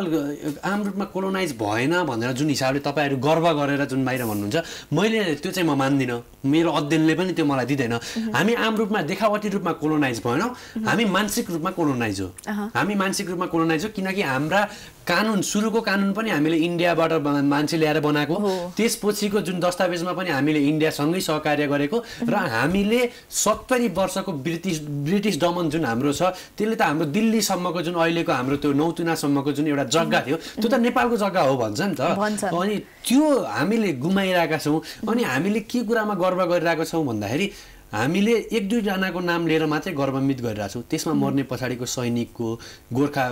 आम रूपमा कोलोनाइज भएन भनेर जुन हिसाबले तपाईँहरू गर्व गरेर जुन बाहिर भन्नुहुन्छ मैले त्यो चाहिँ म मान्दिनँ। मेरो अध्ययनले पनि त्यो मलाई दिँदैन। हामी आम रूपमा देखावटी रूपमा कोलोनाइज भएनौँ। हामी मानसिक रूपमा कोलोनाइज हो। हामी मानसिक रूपमा कोलोनाइज हो किनकि हाम्रा कानुन सुरुको कानुन पनि हामीले इन्डियाबाट मान्छे ल्याएर बनाएको। त्यसपछिको जुन दस्तावेजमा पनि हामीले इन्डियासँगै सहकार्य गरेको र हामीले सत्तरी वर्षको ब्रिटिस ब्रिटिस दमन जुन हाम्रो छ त्यसले त हाम्रो दिल्लीसम्मको जुन अहिलेको हाम्रो त्यो नौतुनासम्मको जुन एउटा जग्गा थियो त्यो त नेपालको जग्गा हो भन्छ नि त। अनि त्यो हामीले गुमाइरहेका छौँ। अनि हामीले के कुरामा गर्व गरिरहेको छौँ भन्दाखेरि हामीले एक दुईजनाको नाम लिएर मात्रै गर्वमित गरिरहेको छौँ त्यसमा मर्ने पछाडिको सैनिकको गोर्खा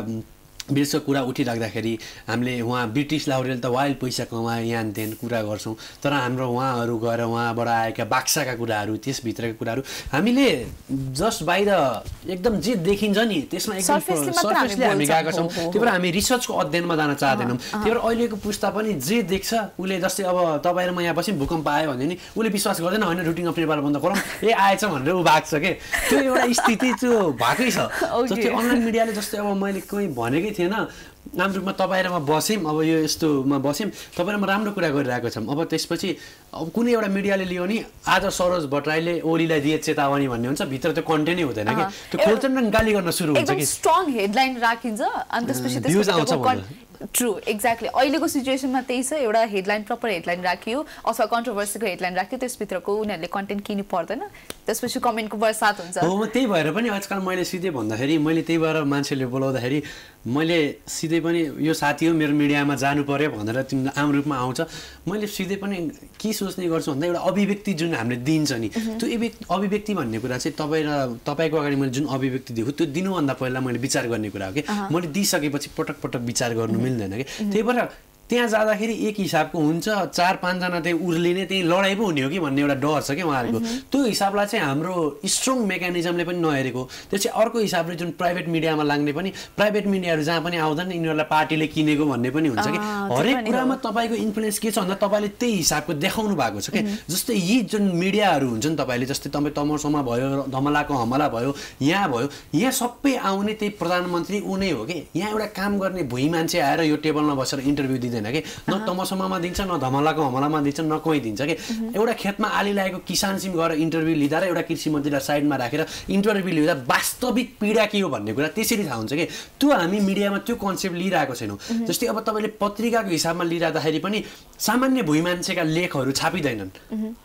बिर्सको कुरा उठिराख्दाखेरि हामीले उहाँ ब्रिटिस लाउरेल त वाइल्ड पैसा कमाए यहाँ त्यहाँ कुरा गर्छौँ। तर हाम्रो उहाँहरू गएर उहाँबाट आएका बाक्साका कुराहरू त्यसभित्रका कुराहरू हामीले जस्ट बाहिर एकदम जे देखिन्छ नि। त्यसमा एकदम सर्फेसले हामी गएका छौँ। त्यही भएर हामी रिसर्चको अध्ययनमा जान चाहँदैनौँ। त्यही भएर अहिलेको पुस्ता पनि जे देख्छ। उसले जस्तै अब तपाईँ र म यहाँ बस्यौँ भूकम्प आयो भने नि उसले विश्वास गर्दैन होइन रुटिङ अफ नेपाल बन्द गरौँ। ए आएछ भनेर ऊ भाग्छ के? त्यो एउटा स्थिति त्यो भएकै छ। जस्तै अनलाइन मिडियाले जस्तै अब मैले कोही भनेकै थिएन। आम रूपमा तपाईँ र म बस्यौँ अब यो यस्तोमा बस्यौँ तपाईँ र म राम्रो कुरा गरिरहेको छौँ। अब त्यसपछि अब कुनै एउटा मिडियाले लियो भने आज सरोज भट्टराईले ओलीलाई दिए चेतावनी भन्ने हुन्छ। भित्र त्यो कन्टेन्टै हुँदैन कि। त्यो खोल्छन् गाली गर्न सुरु हुन्छ कि। स्ट्रङ हेडलाइन राखिन्छ। अनि त्यसपछि ट्रु एक्ज्याक्टली अहिलेको सिचुएसनमा त्यही छ। एउटा हेडलाइन प्रपर हेडलाइन राखियो। अथवा कन्ट्रोभर्सीको हेडलाइन राख्यो। त्यसभित्रको उनीहरूले कन्टेन्ट किन्नु पर्दैन। त्यसपछि कमेन्टको बर्सात हुन्छ। हो त्यही भएर पनि आजकल मैले सिधै भन्दाखेरि मैले त्यही भएर मान्छेले बोलाउँदाखेरि मैले सिधै पनि यो साथी हो मेरो मिडियामा जानु पऱ्यो भनेर तिम्रो आम रूपमा आउँछ। मैले सिधै पनि के सोच्ने गर्छु भन्दा एउटा अभिव्यक्ति जुन हामीले दिन्छ नि त्यो अभिव्यक्ति भन्ने कुरा चाहिँ तपाईँ र तपाईँको अगाडि मैले जुन अभिव्यक्ति दिएको त्यो दिनुभन्दा पहिला मैले विचार गर्ने कुरा हो कि मैले दिइसकेपछि पटक पटक विचार गर्नु मिल्दैन कि। त्यही भएर त्यहाँ जाँदाखेरि एक हिसाबको हुन्छ चार पाँचजना त्यही उर्लिने त्यही लडाइँ पो हुने हो कि भन्ने एउटा डर छ क्या उहाँहरूको। त्यो हिसाबलाई चाहिँ हाम्रो स्ट्रङ मेकानिजमले पनि नहेरेको। त्यो चाहिँ अर्को हिसाबले जुन प्राइभेट मिडियामा लाग्ने पनि प्राइभेट मिडियाहरू जहाँ पनि आउँदैन यिनीहरूलाई पार्टीले किनेको भन्ने पनि हुन्छ कि। हरेक कुरामा तपाईँको इन्फ्लुएन्स के छ भन्दा तपाईँले त्यही हिसाबको देखाउनु भएको छ कि जस्तै यी जुन मिडियाहरू हुन्छ नि तपाईँले जस्तै तपाईँ तमसमा भयो धमलाको हमला भयो यहाँ भयो यहाँ सबै आउने त्यही प्रधानमन्त्री ऊ नै हो कि। यहाँ एउटा काम गर्ने भुइँ मान्छे आएर यो टेबलमा बसेर इन्टरभ्यू दिँदैन दिँदैन कि? न तमसम्ममा दिन्छ न धमलाको हमलामा दिन्छ न कहीँ दिन्छ कि? एउटा खेतमा आली लागेको किसानसिम गएर इन्टरभ्यू लिँदा र एउटा कृषि मन्त्रीलाई साइडमा राखेर इन्टरभ्यू लिँदा वास्तविक पीडा के हो भन्ने कुरा त्यसरी थाहा हुन्छ कि? त्यो हामी मिडियामा त्यो कन्सेप्ट लिइरहेको छैनौँ। जस्तै अब तपाईँले पत्रिकाको हिसाबमा लिइरहँदाखेरि पनि सामान्य भुइँ मान्छेका लेखहरू छापिँदैनन्।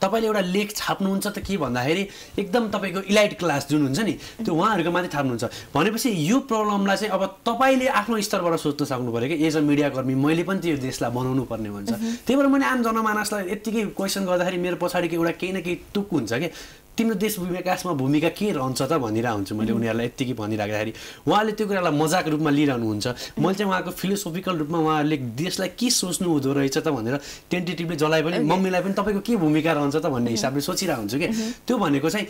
तपाईँले एउटा लेख छाप्नुहुन्छ त के भन्दाखेरि एकदम तपाईँको इलाइट क्लास जुन हुन्छ नि त्यो उहाँहरूको मात्रै छाप्नुहुन्छ। भनेपछि यो प्रब्लमलाई चाहिँ अब तपाईँले आफ्नो स्तरबाट सोच्न सक्नु पऱ्यो कि? एज अ मिडियाकर्मी मैले पनि त्यो देशलाई बनाउनु पर्ने हुन्छ त्यही भएर मैले आम जनमानसलाई यत्तिकै क्वेसन गर्दाखेरि मेरो पछाडिको एउटा केही न केही तुक हुन्छ कि तिम्रो देश विकासमा भूमिका के रहन्छ त भनिरहेको हुन्छु मैले उनीहरूलाई यत्तिकै भनिराख्दाखेरि। उहाँले त्यो कुरालाई मजाक रूपमा लिइरहनुहुन्छ। मैले चाहिँ उहाँको फिलोसोफिकल रूपमा उहाँहरूले देशलाई के सोच्नु हुँदो रहेछ त भनेर टेन्टेटिभली जसलाई पनि मम्मीलाई पनि तपाईँको के भूमिका रहन्छ त भन्ने हिसाबले सोचिरहेको हुन्छु कि त्यो भनेको चाहिँ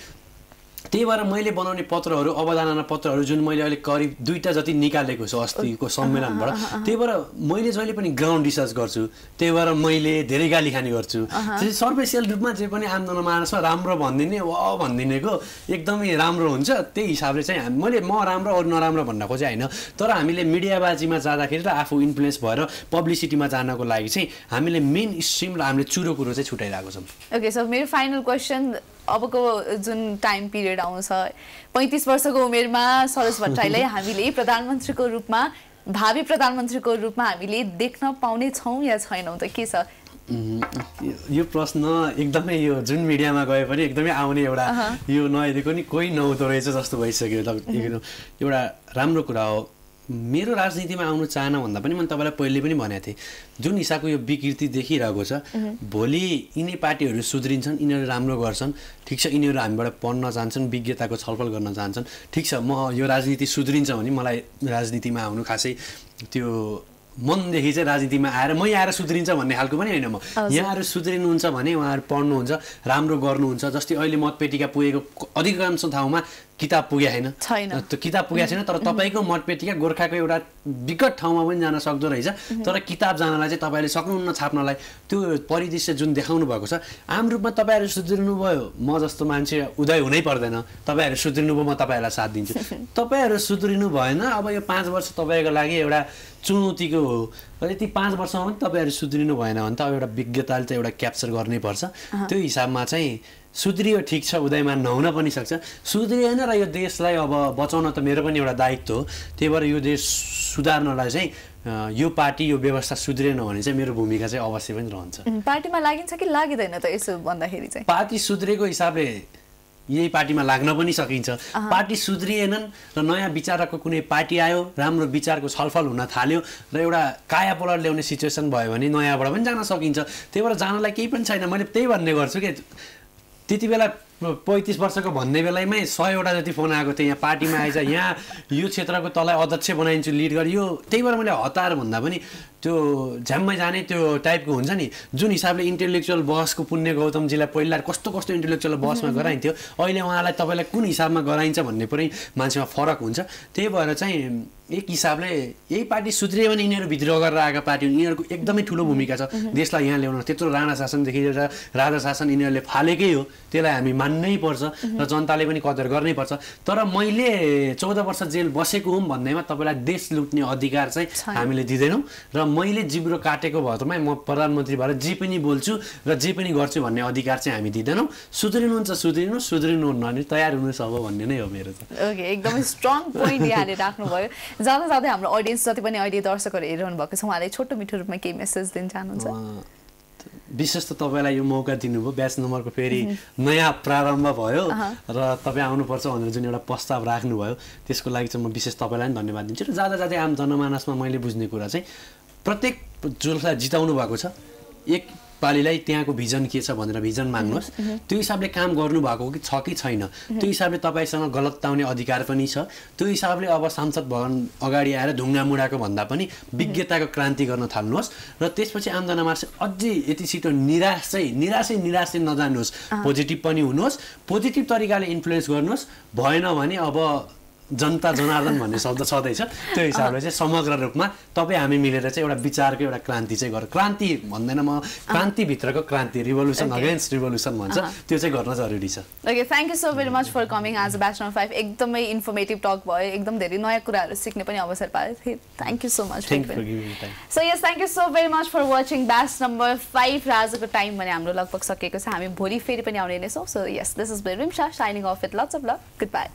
त्यही भएर मैले बनाउने पत्रहरू अवधारणा पत्रहरू जुन मैले अहिले करिब दुईवटा जति निकालेको छु अस्तिको सम्मेलनबाट त्यही भएर मैले जहिले पनि ग्राउन्ड रिसर्च गर्छु त्यही भएर मैले धेरै गाली खाने गर्छु सर्वेसियल रूपमा जे पनि आन्दोलन मानसमा राम्रो भनिदिने वा भनिदिनेको एकदमै राम्रो हुन्छ त्यही हिसाबले चाहिँ मैले म राम्रो अरू नराम्रो भन्न खोजेँ होइन तर हामीले मिडियाबाजीमा जाँदाखेरि र आफू इन्फ्लुएन्स भएर पब्लिसिटीमा जानको लागि चाहिँ हामीले मेन स्ट्रिम र हामीले चुरो कुरो चाहिँ छुट्याइरहेको छौँ। ओके सो मेरो फाइनल क्वेसन अबको जुन टाइम पिरियड आउँछ पैँतिस वर्षको उमेरमा सरोज भट्टराईलाई हामीले प्रधानमन्त्रीको रूपमा भावी प्रधानमन्त्रीको रूपमा हामीले देख्न पाउने छौँ या छैनौँ त? के छ? यो प्रश्न एकदमै यो जुन मिडियामा गए पनि एकदमै आउने एउटा यो नहेरेको नि कोही नहुँदो रहेछ जस्तो भइसक्यो एउटा राम्रो कुरा हो। मेरो राजनीतिमा आउनु चाहना भन्दा पनि मैले तपाईँलाई पहिले पनि भनेको थिएँ जुन हिसाबको यो विकृति देखिरहेको छ भोलि यिनै पार्टीहरू सुध्रिन्छन् यिनीहरू राम्रो गर्छन् ठिक छ यिनीहरू हामीबाट पढ्न चाहन्छन् विज्ञताको छलफल गर्न चाहन्छन् ठिक छ म यो राजनीति सुध्रिन्छ भने मलाई राजनीतिमा आउनु खासै त्यो मनदेखि चाहिँ राजनीतिमा आएर मै आएर सुध्रिन्छ भन्ने खालको पनि होइन म। यहाँ आएर सुध्रिनुहुन्छ भने उहाँहरू पढ्नुहुन्छ राम्रो गर्नुहुन्छ जस्तै अहिले मतपेटिका पुगेको अधिकांश ठाउँमा किताब पुगेको छैन। त्यो किताब पुगेको छैन तर तपाईँको मतपेटिका गोर्खाको एउटा विकट ठाउँमा पनि जान सक्दो रहेछ। तर किताब जानलाई चाहिँ तपाईँले सक्नुहुन्न छाप्नलाई। त्यो परिदृश्य जुन देखाउनु भएको छ आम रूपमा तपाईँहरू सुध्रिनु भयो म जस्तो मान्छे उदय हुनै पर्दैन। तपाईँहरू सुध्रिनु भयो म तपाईँहरूलाई साथ दिन्छु। तपाईँहरू सुध्रिनु भएन अब यो पाँच वर्ष तपाईँको लागि एउटा चुनौतीको हो। यति पाँच वर्षमा पनि तपाईँहरू सुध्रिनु भएन भने त अब एउटा विज्ञताले चाहिँ एउटा क्याप्चर गर्नै पर्छ। त्यो हिसाबमा चाहिँ सुध्रियो ठिक छ उदयमान नहुन पनि सक्छ। सुध्रिएन र यो देशलाई अब बचाउन त मेरो पनि एउटा दायित्व हो। त्यही भएर यो देश सुधार्नलाई चाहिँ यो पार्टी यो व्यवस्था सुध्रिएन भने चाहिँ मेरो भूमिका चाहिँ अवश्य पनि रहन्छ। पार्टीमा लागिन्छ कि लागिँदैन त यसो भन्दाखेरि चाहिँ? पार्टी सुध्रेको हिसाबले यही पार्टीमा लाग्न पनि सकिन्छ। पार्टी सुध्रिएनन् र नयाँ विचारको कुनै पार्टी आयो राम्रो विचारको छलफल हुन थाल्यो र एउटा काया पलट ल्याउने सिचुएसन भयो भने नयाँबाट पनि जान सकिन्छ। त्यही भएर जानलाई केही पनि छैन। मैले त्यही भन्ने गर्छु कि त्यति बेला पैँतिस वर्षको भन्ने बेलामै सयवटा जति फोन आएको थियो यहाँ पार्टीमा आएछ यहाँ यो क्षेत्रको तँलाई अध्यक्ष बनाइदिन्छु लिड गरी यो त्यही भएर मैले हतार भन्दा पनि त्यो झ्याम्मै जाने त्यो टाइपको हुन्छ नि। जुन हिसाबले इन्टेलेक्चुअल बसको पुण्य गौतमजीलाई पहिला कस्तो कस्तो इन्टेलेक्चुअल बसमा गराइन्थ्यो अहिले उहाँलाई तपाईँलाई कुन हिसाबमा गराइन्छ भन्ने पनि मान्छेमा फरक हुन्छ। त्यही भएर चाहिँ एक हिसाबले यही पार्टी सुध्रियो भने यिनीहरू विद्रोह गरेर आएका पार्टी यिनीहरूको एकदमै ठुलो भूमिका छ। देशलाई यहाँ ल्याउन त्यत्रो राणा शासनदेखि लिएर राजा शासन यिनीहरूले फालेकै हो त्यसलाई हामी मान्नै पर्छ र जनताले पनि कदर गर्नै पर्छ। तर मैले चौध वर्ष जेल बसेको हुँ भन्दैमा तपाईँलाई देश लुट्ने अधिकार चाहिँ हामीले दिँदैनौँ र मैले जिब्रो काटेको भएरमै म प्रधानमन्त्री भएर जे पनि बोल्छु र जे पनि गर्छु भन्ने अधिकार चाहिँ हामी दिँदैनौँ। सुध्रिनुहुन्छ सुध्रिनु सुध्रिनुहुन्न भने तयार हुनुहोस् अब भन्ने नै हो मेरो त। ओके एकदमै स्ट्रङ पोइन्ट यहाँले राख्नुभयो। जाँदा जाँदै हाम्रो अडियन्स जति पनि अहिले दर्शकहरू हेरिरहनु भएको छ उहाँले छोटो मिठो रूपमा केही मेसेज दिन चाहनुहुन्छ? विशेष त तपाईँलाई यो मौका दिनुभयो। ब्याच नम्बरको फेरि नयाँ प्रारम्भ भयो र तपाईँ आउनुपर्छ भनेर जुन एउटा प्रस्ताव राख्नुभयो त्यसको लागि चाहिँ म विशेष तपाईँलाई पनि धन्यवाद दिन्छु। र जाँदा जाँदै आम जनमानसमा मैले बुझ्ने कुरा चाहिँ प्रत्येक जसलाई जिताउनु भएको छ एक पालिलाई त्यहाँको भिजन के छ भनेर भिजन माग्नुहोस्। त्यो हिसाबले काम गर्नुभएको कि छ कि छैन। त्यो हिसाबले तपाईँसँग गलत ताउने अधिकार पनि छ। त्यो हिसाबले अब सांसद भवन अगाडि आएर ढुङ्गा मुढाको भन्दा पनि विज्ञताको क्रान्ति गर्न थाल्नुहोस् र त्यसपछि चाहिँ अझै यति छिटो निराश चाहिँ निराशै निराश नजानुहोस्। पोजिटिभ पनि हुनुहोस्। पोजिटिभ तरिकाले इन्फ्लुएन्स गर्नुहोस्। भएन भने अब जनता जनार्दन भन्ने शब्द छँदैछ। त्यो हिसाबले चाहिँ समग्र रूपमा तपाईँ हामी मिलेर चाहिँ एउटा विचारको एउटा क्रान्ति चाहिँ गर क्रान्ति भन्दैन म क्रान्तिभित्रको क्रान्ति रिभोल्युसन. अगेन्स्ट रिभोल्युसन भन्छ। त्यो चाहिँ गर्न जरुरी छ। Okay thank you so very much for coming आज ब्याच नम्बर फाइभ एकदमै इन्फर्मेटिभ टक भयो एकदम धेरै नयाँ कुराहरू सिक्ने पनि अवसर पाएको थिएँ thank you so much so yes thank you so very much for watching batch number five र आजको टाइम भने हाम्रो लगभग सकिएको छ। हामी भोलि फेरि पनि आउने नै छौँ। So yes this is very signing off with lots of love goodbye